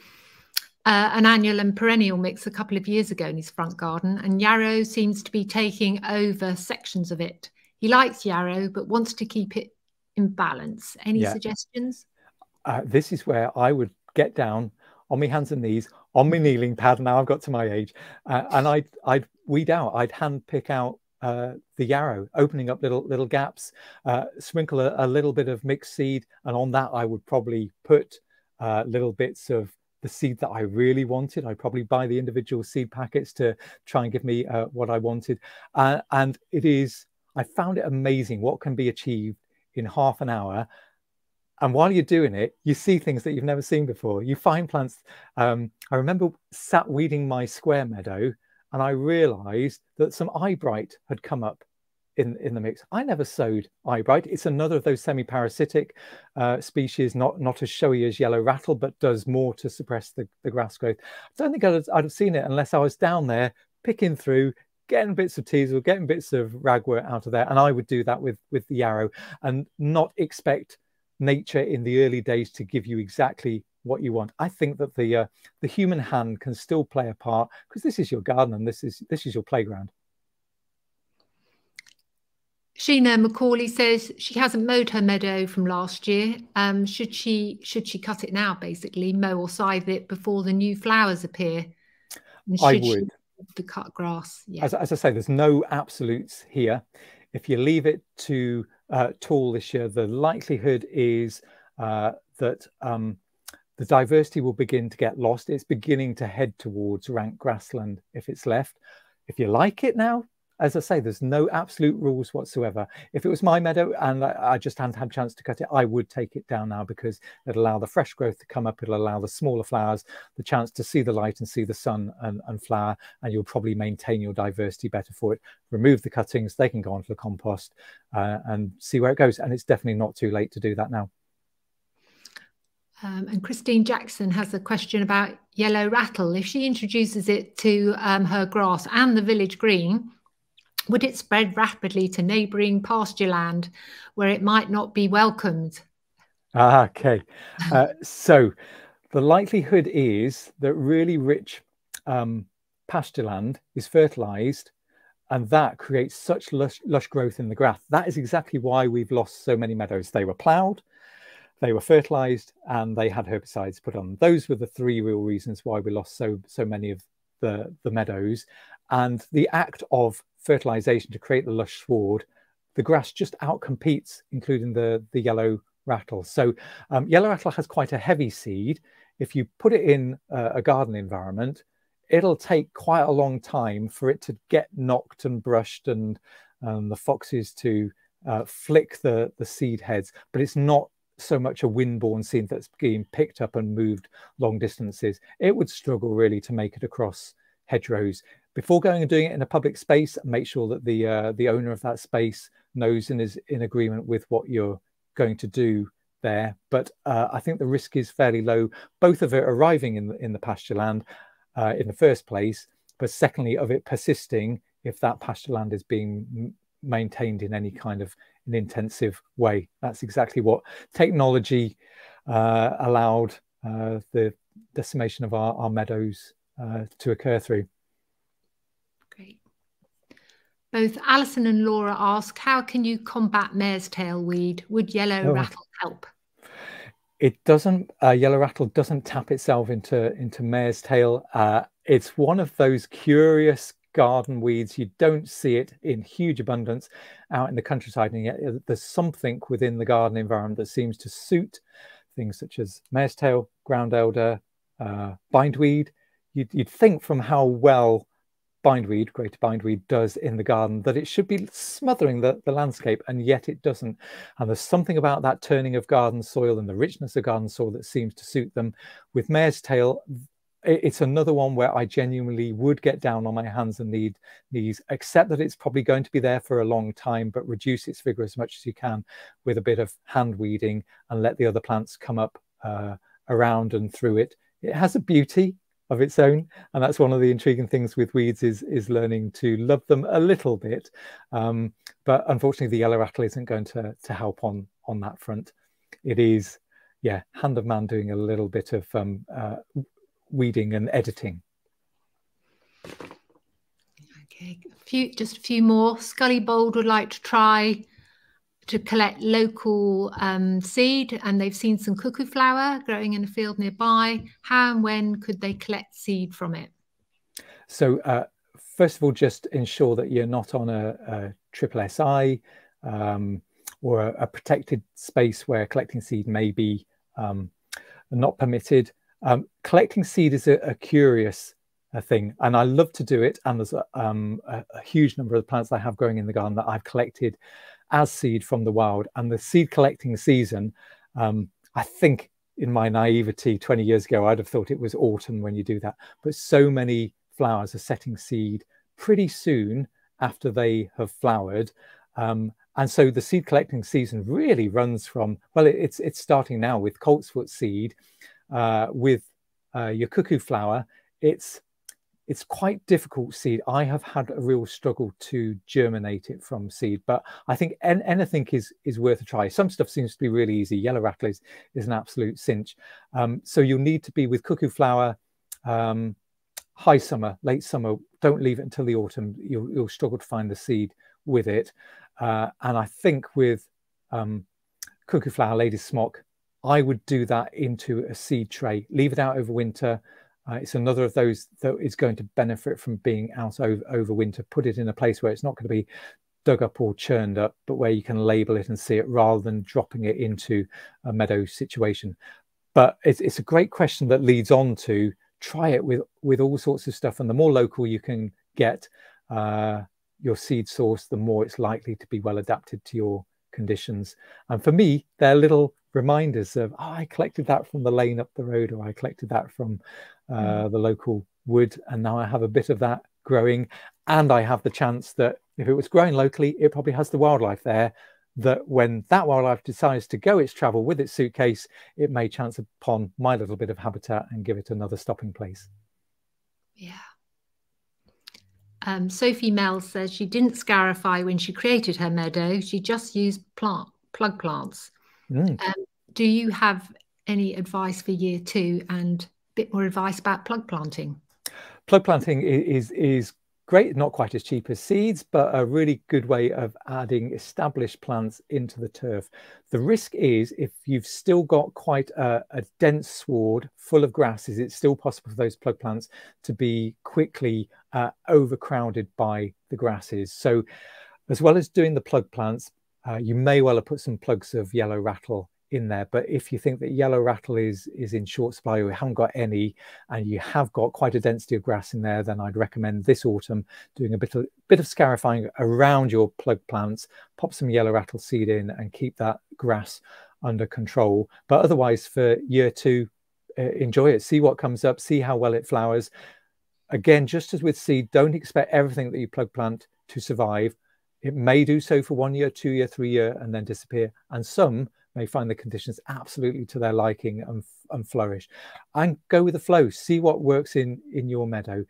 uh, an annual and perennial mix a couple of years ago in his front garden, and yarrow seems to be taking over sections of it. He likes yarrow, but wants to keep it in balance. Any yeah. suggestions? Uh, this is where I would get down on my hands and knees on my kneeling pad. Now I've got to my age, uh, and I'd I'd weed out. I'd hand pick out uh, the yarrow, opening up little little gaps, uh, sprinkle a, a, little bit of mixed seed, and on that I would probably put uh, little bits of the seed that I really wanted. I'd probably buy the individual seed packets to try and give me uh, what I wanted, uh, and it is. I found it amazing what can be achieved in half an hour. And while you're doing it, you see things that you've never seen before. You find plants. Um, I remember sat weeding my square meadow and I realized that some eyebright had come up in, in the mix. I never sowed eyebright. It's another of those semi-parasitic uh, species, not, not as showy as yellow rattle, but does more to suppress the, the grass growth. I don't think I'd, I'd have seen it unless I was down there picking through, getting bits of teasel, getting bits of ragwort out of there. And I would do that with, with the yarrow and not expect nature in the early days to give you exactly what you want. I think that the uh, the human hand can still play a part because this is your garden and this is this is your playground. Sheena Macaulay says she hasn't mowed her meadow from last year. Um, should she should she cut it now, basically mow or scythe it before the new flowers appear? I would. To cut grass. Yeah. As, as, I say, there's no absolutes here. If you leave it to uh, tall this year, the likelihood is uh, that um, the diversity will begin to get lost. It's beginning to head towards rank grassland if it's left. If you like it now, as I say, there's no absolute rules whatsoever. If it was my meadow and I, just hadn't had a chance to cut it, I would take it down now because it'll allow the fresh growth to come up. It'll allow the smaller flowers the chance to see the light and see the sun and, and flower, and you'll probably maintain your diversity better for it. Remove the cuttings, they can go onto the compost uh, and see where it goes. And it's definitely not too late to do that now. Um, and Christine Jackson has a question about yellow rattle. If she introduces it to um, her grass and the village green, would it spread rapidly to neighbouring pasture land where it might not be welcomed? Ah, okay. Uh, so the likelihood is that really rich um, pasture land is fertilised and that creates such lush, lush growth in the grass. That is exactly why we've lost so many meadows. They were ploughed, they were fertilized and they had herbicides put on. Those were the three real reasons why we lost so so many of the, the meadows. And the act of fertilization to create the lush sward, the grass just outcompetes, including the, the yellow rattle. So um, yellow rattle has quite a heavy seed. If you put it in uh, a garden environment, it'll take quite a long time for it to get knocked and brushed and um, the foxes to uh, flick the, the seed heads, but it's not so much a windborne seed that's being picked up and moved long distances. It would struggle really to make it across hedgerows. Before going and doing it in a public space, make sure that the uh, the owner of that space knows and is in agreement with what you're going to do there. But uh, I think the risk is fairly low, both of it arriving in the, in the pasture land uh, in the first place, but secondly of it persisting if that pasture land is being maintained in any kind of an intensive way. That's exactly what technology uh, allowed uh, the decimation of our, our meadows uh, to occur through. Great. Both Alison and Laura ask, how can you combat mare's tail weed? Would yellow oh. rattle help? It doesn't. Uh, yellow rattle doesn't tap itself into into mare's tail. Uh, it's one of those curious garden weeds. You don't see it in huge abundance out in the countryside, and yet uh, there's something within the garden environment that seems to suit things such as mare's tail, ground elder, uh, bindweed. You'd, you'd think from how well bindweed, greater bindweed, does in the garden that it should be smothering the, the landscape, and yet it doesn't. And there's something about that turning of garden soil and the richness of garden soil that seems to suit them. With mare's tail, it's another one where I genuinely would get down on my hands and knees, accept that it's probably going to be there for a long time, but reduce its vigor as much as you can with a bit of hand weeding and let the other plants come up uh, around and through it. It has a beauty of its own, and that's one of the intriguing things with weeds is is learning to love them a little bit. Um, but unfortunately, the yellow rattle isn't going to to help on on that front. It is yeah, hand of man doing a little bit of um, uh, weeding and editing. Okay, a few, just a few more. Scully Bold would like to try to collect local um, seed and they've seen some cuckoo flower growing in a field nearby. How and when could they collect seed from it? So uh, first of all, just ensure that you're not on a, a triple SI um, or a, a, protected space where collecting seed may be um, not permitted. Um, collecting seed is a, a curious uh, thing, and I love to do it. And there's a, um, a, a, huge number of plants I have growing in the garden that I've collected as seed from the wild. And the seed collecting season, um, I think in my naivety 20 years ago, I'd have thought it was autumn when you do that. But so many flowers are setting seed pretty soon after they have flowered. Um, and so the seed collecting season really runs from, well, it, it's, it's starting now with coltsfoot seed uh, with uh, your cuckoo flower, it's it's quite difficult seed. I have had a real struggle to germinate it from seed, but I think en anything is is worth a try. Some stuff seems to be really easy. Yellow rattle is, is an absolute cinch. Um, so you'll need to be with cuckoo flower, um, high summer, late summer. Don't leave it until the autumn. You'll, you'll struggle to find the seed with it. Uh, and I think with um, cuckoo flower, lady smock, I would do that into a seed tray, leave it out over winter. Uh, it's another of those that is going to benefit from being out over, over winter. Put it in a place where it's not going to be dug up or churned up, but where you can label it and see it rather than dropping it into a meadow situation. But it's, it's a great question that leads on to try it with, with all sorts of stuff. And the more local you can get uh, your seed source, the more it's likely to be well adapted to your conditions. And for me, they're little reminders of, oh, I collected that from the lane up the road, or I collected that from uh, mm. the local wood, and now I have a bit of that growing. And I have the chance that if it was growing locally, it probably has the wildlife there. That when that wildlife decides to go its travel with its suitcase, it may chance upon my little bit of habitat and give it another stopping place. Yeah. Um, Sophie Mel says she didn't scarify when she created her meadow. She just used plant plug plants. Mm. Um, do you have any advice for year two and a bit more advice about plug planting? Plug planting is is great, not quite as cheap as seeds, but a really good way of adding established plants into the turf. The risk is if you've still got quite a, a dense sward full of grasses, it's still possible for those plug plants to be quickly uh, overcrowded by the grasses. So as well as doing the plug plants, uh, you may well have put some plugs of yellow rattle in there. But if you think that yellow rattle is is in short supply, or you haven't got any, and you have got quite a density of grass in there, then I'd recommend this autumn doing a bit of bit of scarifying around your plug plants. Pop some yellow rattle seed in and keep that grass under control. But otherwise, for year two, uh, enjoy it. See what comes up. See how well it flowers. Again, just as with seed, don't expect everything that you plug plant to survive. It may do so for one year, two year, three year, and then disappear. And some may find the conditions absolutely to their liking and, and flourish. And go with the flow, see what works in, in your meadow.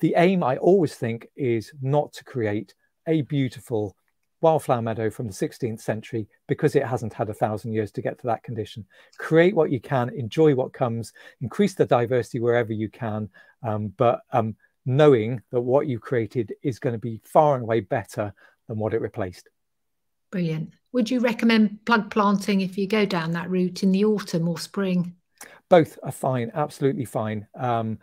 The aim, I always think, is not to create a beautiful wildflower meadow from the 16th century because it hasn't had a thousand years to get to that condition. Create what you can, enjoy what comes, increase the diversity wherever you can, um, but um, knowing that what you created is going to be far and away better than what it replaced. Brilliant. Would you recommend plug planting if you go down that route in the autumn or spring? Both are fine, absolutely fine. Um,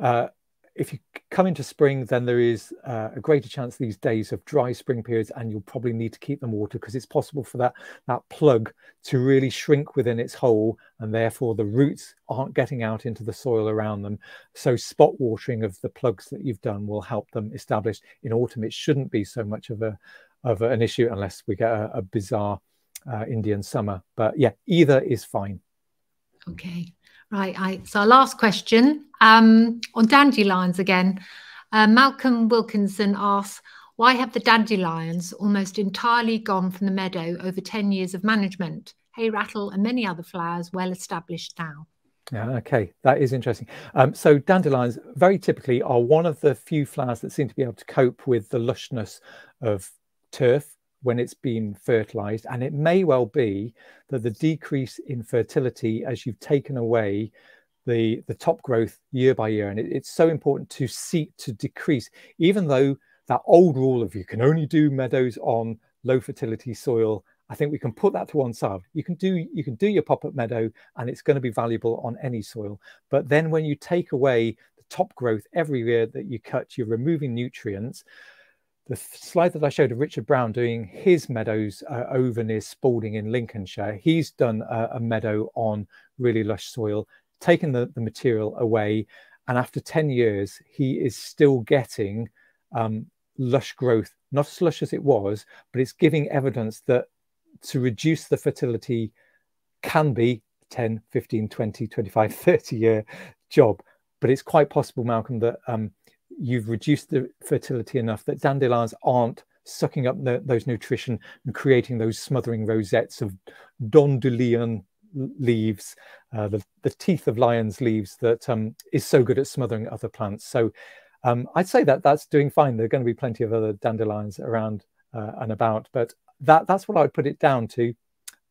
uh, if you come into spring, then there is uh, a greater chance these days of dry spring periods, and you'll probably need to keep them watered because it's possible for that that plug to really shrink within its hole, and therefore the roots aren't getting out into the soil around them. So spot watering of the plugs that you've done will help them establish. In autumn, it shouldn't be so much of a of an issue unless we get a, a bizarre uh, Indian summer. But yeah, either is fine. Okay, right. I, so our last question um, on dandelions again. Uh, Malcolm Wilkinson asks, why have the dandelions almost entirely gone from the meadow over 10 years of management? Hay rattle and many other flowers well established now. Yeah, okay, that is interesting. Um, so dandelions very typically are one of the few flowers that seem to be able to cope with the lushness of turf when it's been fertilized. And it may well be that the decrease in fertility as you've taken away the, the top growth year by year. And it, it's so important to seek to decrease, even though that old rule of you can only do meadows on low fertility soil. I think we can put that to one side. You can do you can do your pop-up meadow and it's going to be valuable on any soil. But then when you take away the top growth every year that you cut, you're removing nutrients the slide that I showed of Richard Brown doing his meadows uh, over near Spalding in Lincolnshire, he's done a, a meadow on really lush soil, taken the, the material away, and after 10 years, he is still getting um, lush growth, not as lush as it was, but it's giving evidence that to reduce the fertility can be 10, 15, 20, 25, *laughs* 30 year job. But it's quite possible, Malcolm, that um, you've reduced the fertility enough that dandelions aren't sucking up the, those nutrition and creating those smothering rosettes of dandelion leaves, uh, the, the teeth of lion's leaves that um, is so good at smothering other plants. So um, I'd say that that's doing fine. There are going to be plenty of other dandelions around uh, and about, but that that's what I would put it down to.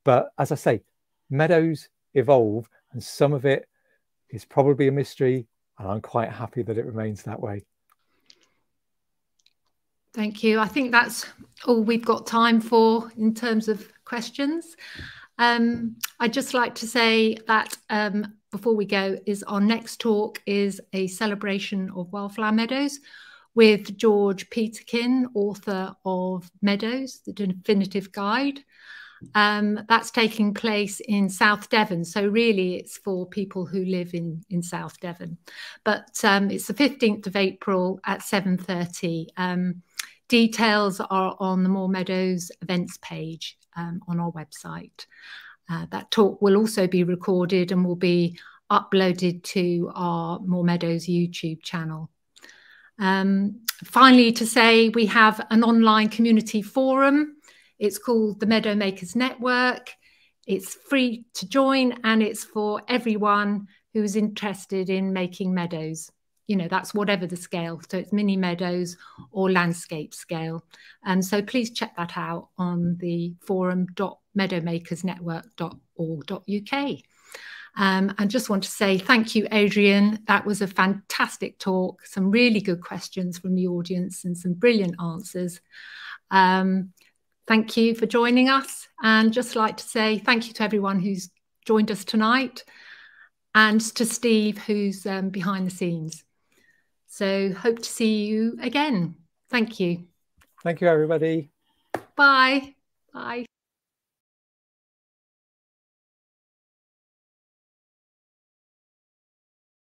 But as I say, meadows evolve, and some of it is probably a mystery, and I'm quite happy that it remains that way. Thank you. I think that's all we've got time for in terms of questions. Um, I'd just like to say that um, before we go, is our next talk is a celebration of wildflower meadows with George Peterken, author of Meadows, the definitive guide. Um, that's taking place in South Devon. So really it's for people who live in, in South Devon. But um, it's the 15th of April at 7.30. Um, details are on the Moor Meadows events page um, on our website. Uh, that talk will also be recorded and will be uploaded to our Moor Meadows YouTube channel. Um, finally, to say we have an online community forum it's called the Meadow Makers Network. It's free to join and it's for everyone who's interested in making meadows. You know, that's whatever the scale. So it's mini meadows or landscape scale. And so please check that out on the forum.meadowmakersnetwork.org.uk. Um, and just want to say thank you, Adrian. That was a fantastic talk, some really good questions from the audience and some brilliant answers. Um, thank you for joining us. And just like to say thank you to everyone who's joined us tonight and to Steve, who's um, behind the scenes. So hope to see you again. Thank you. Thank you, everybody. Bye. Bye.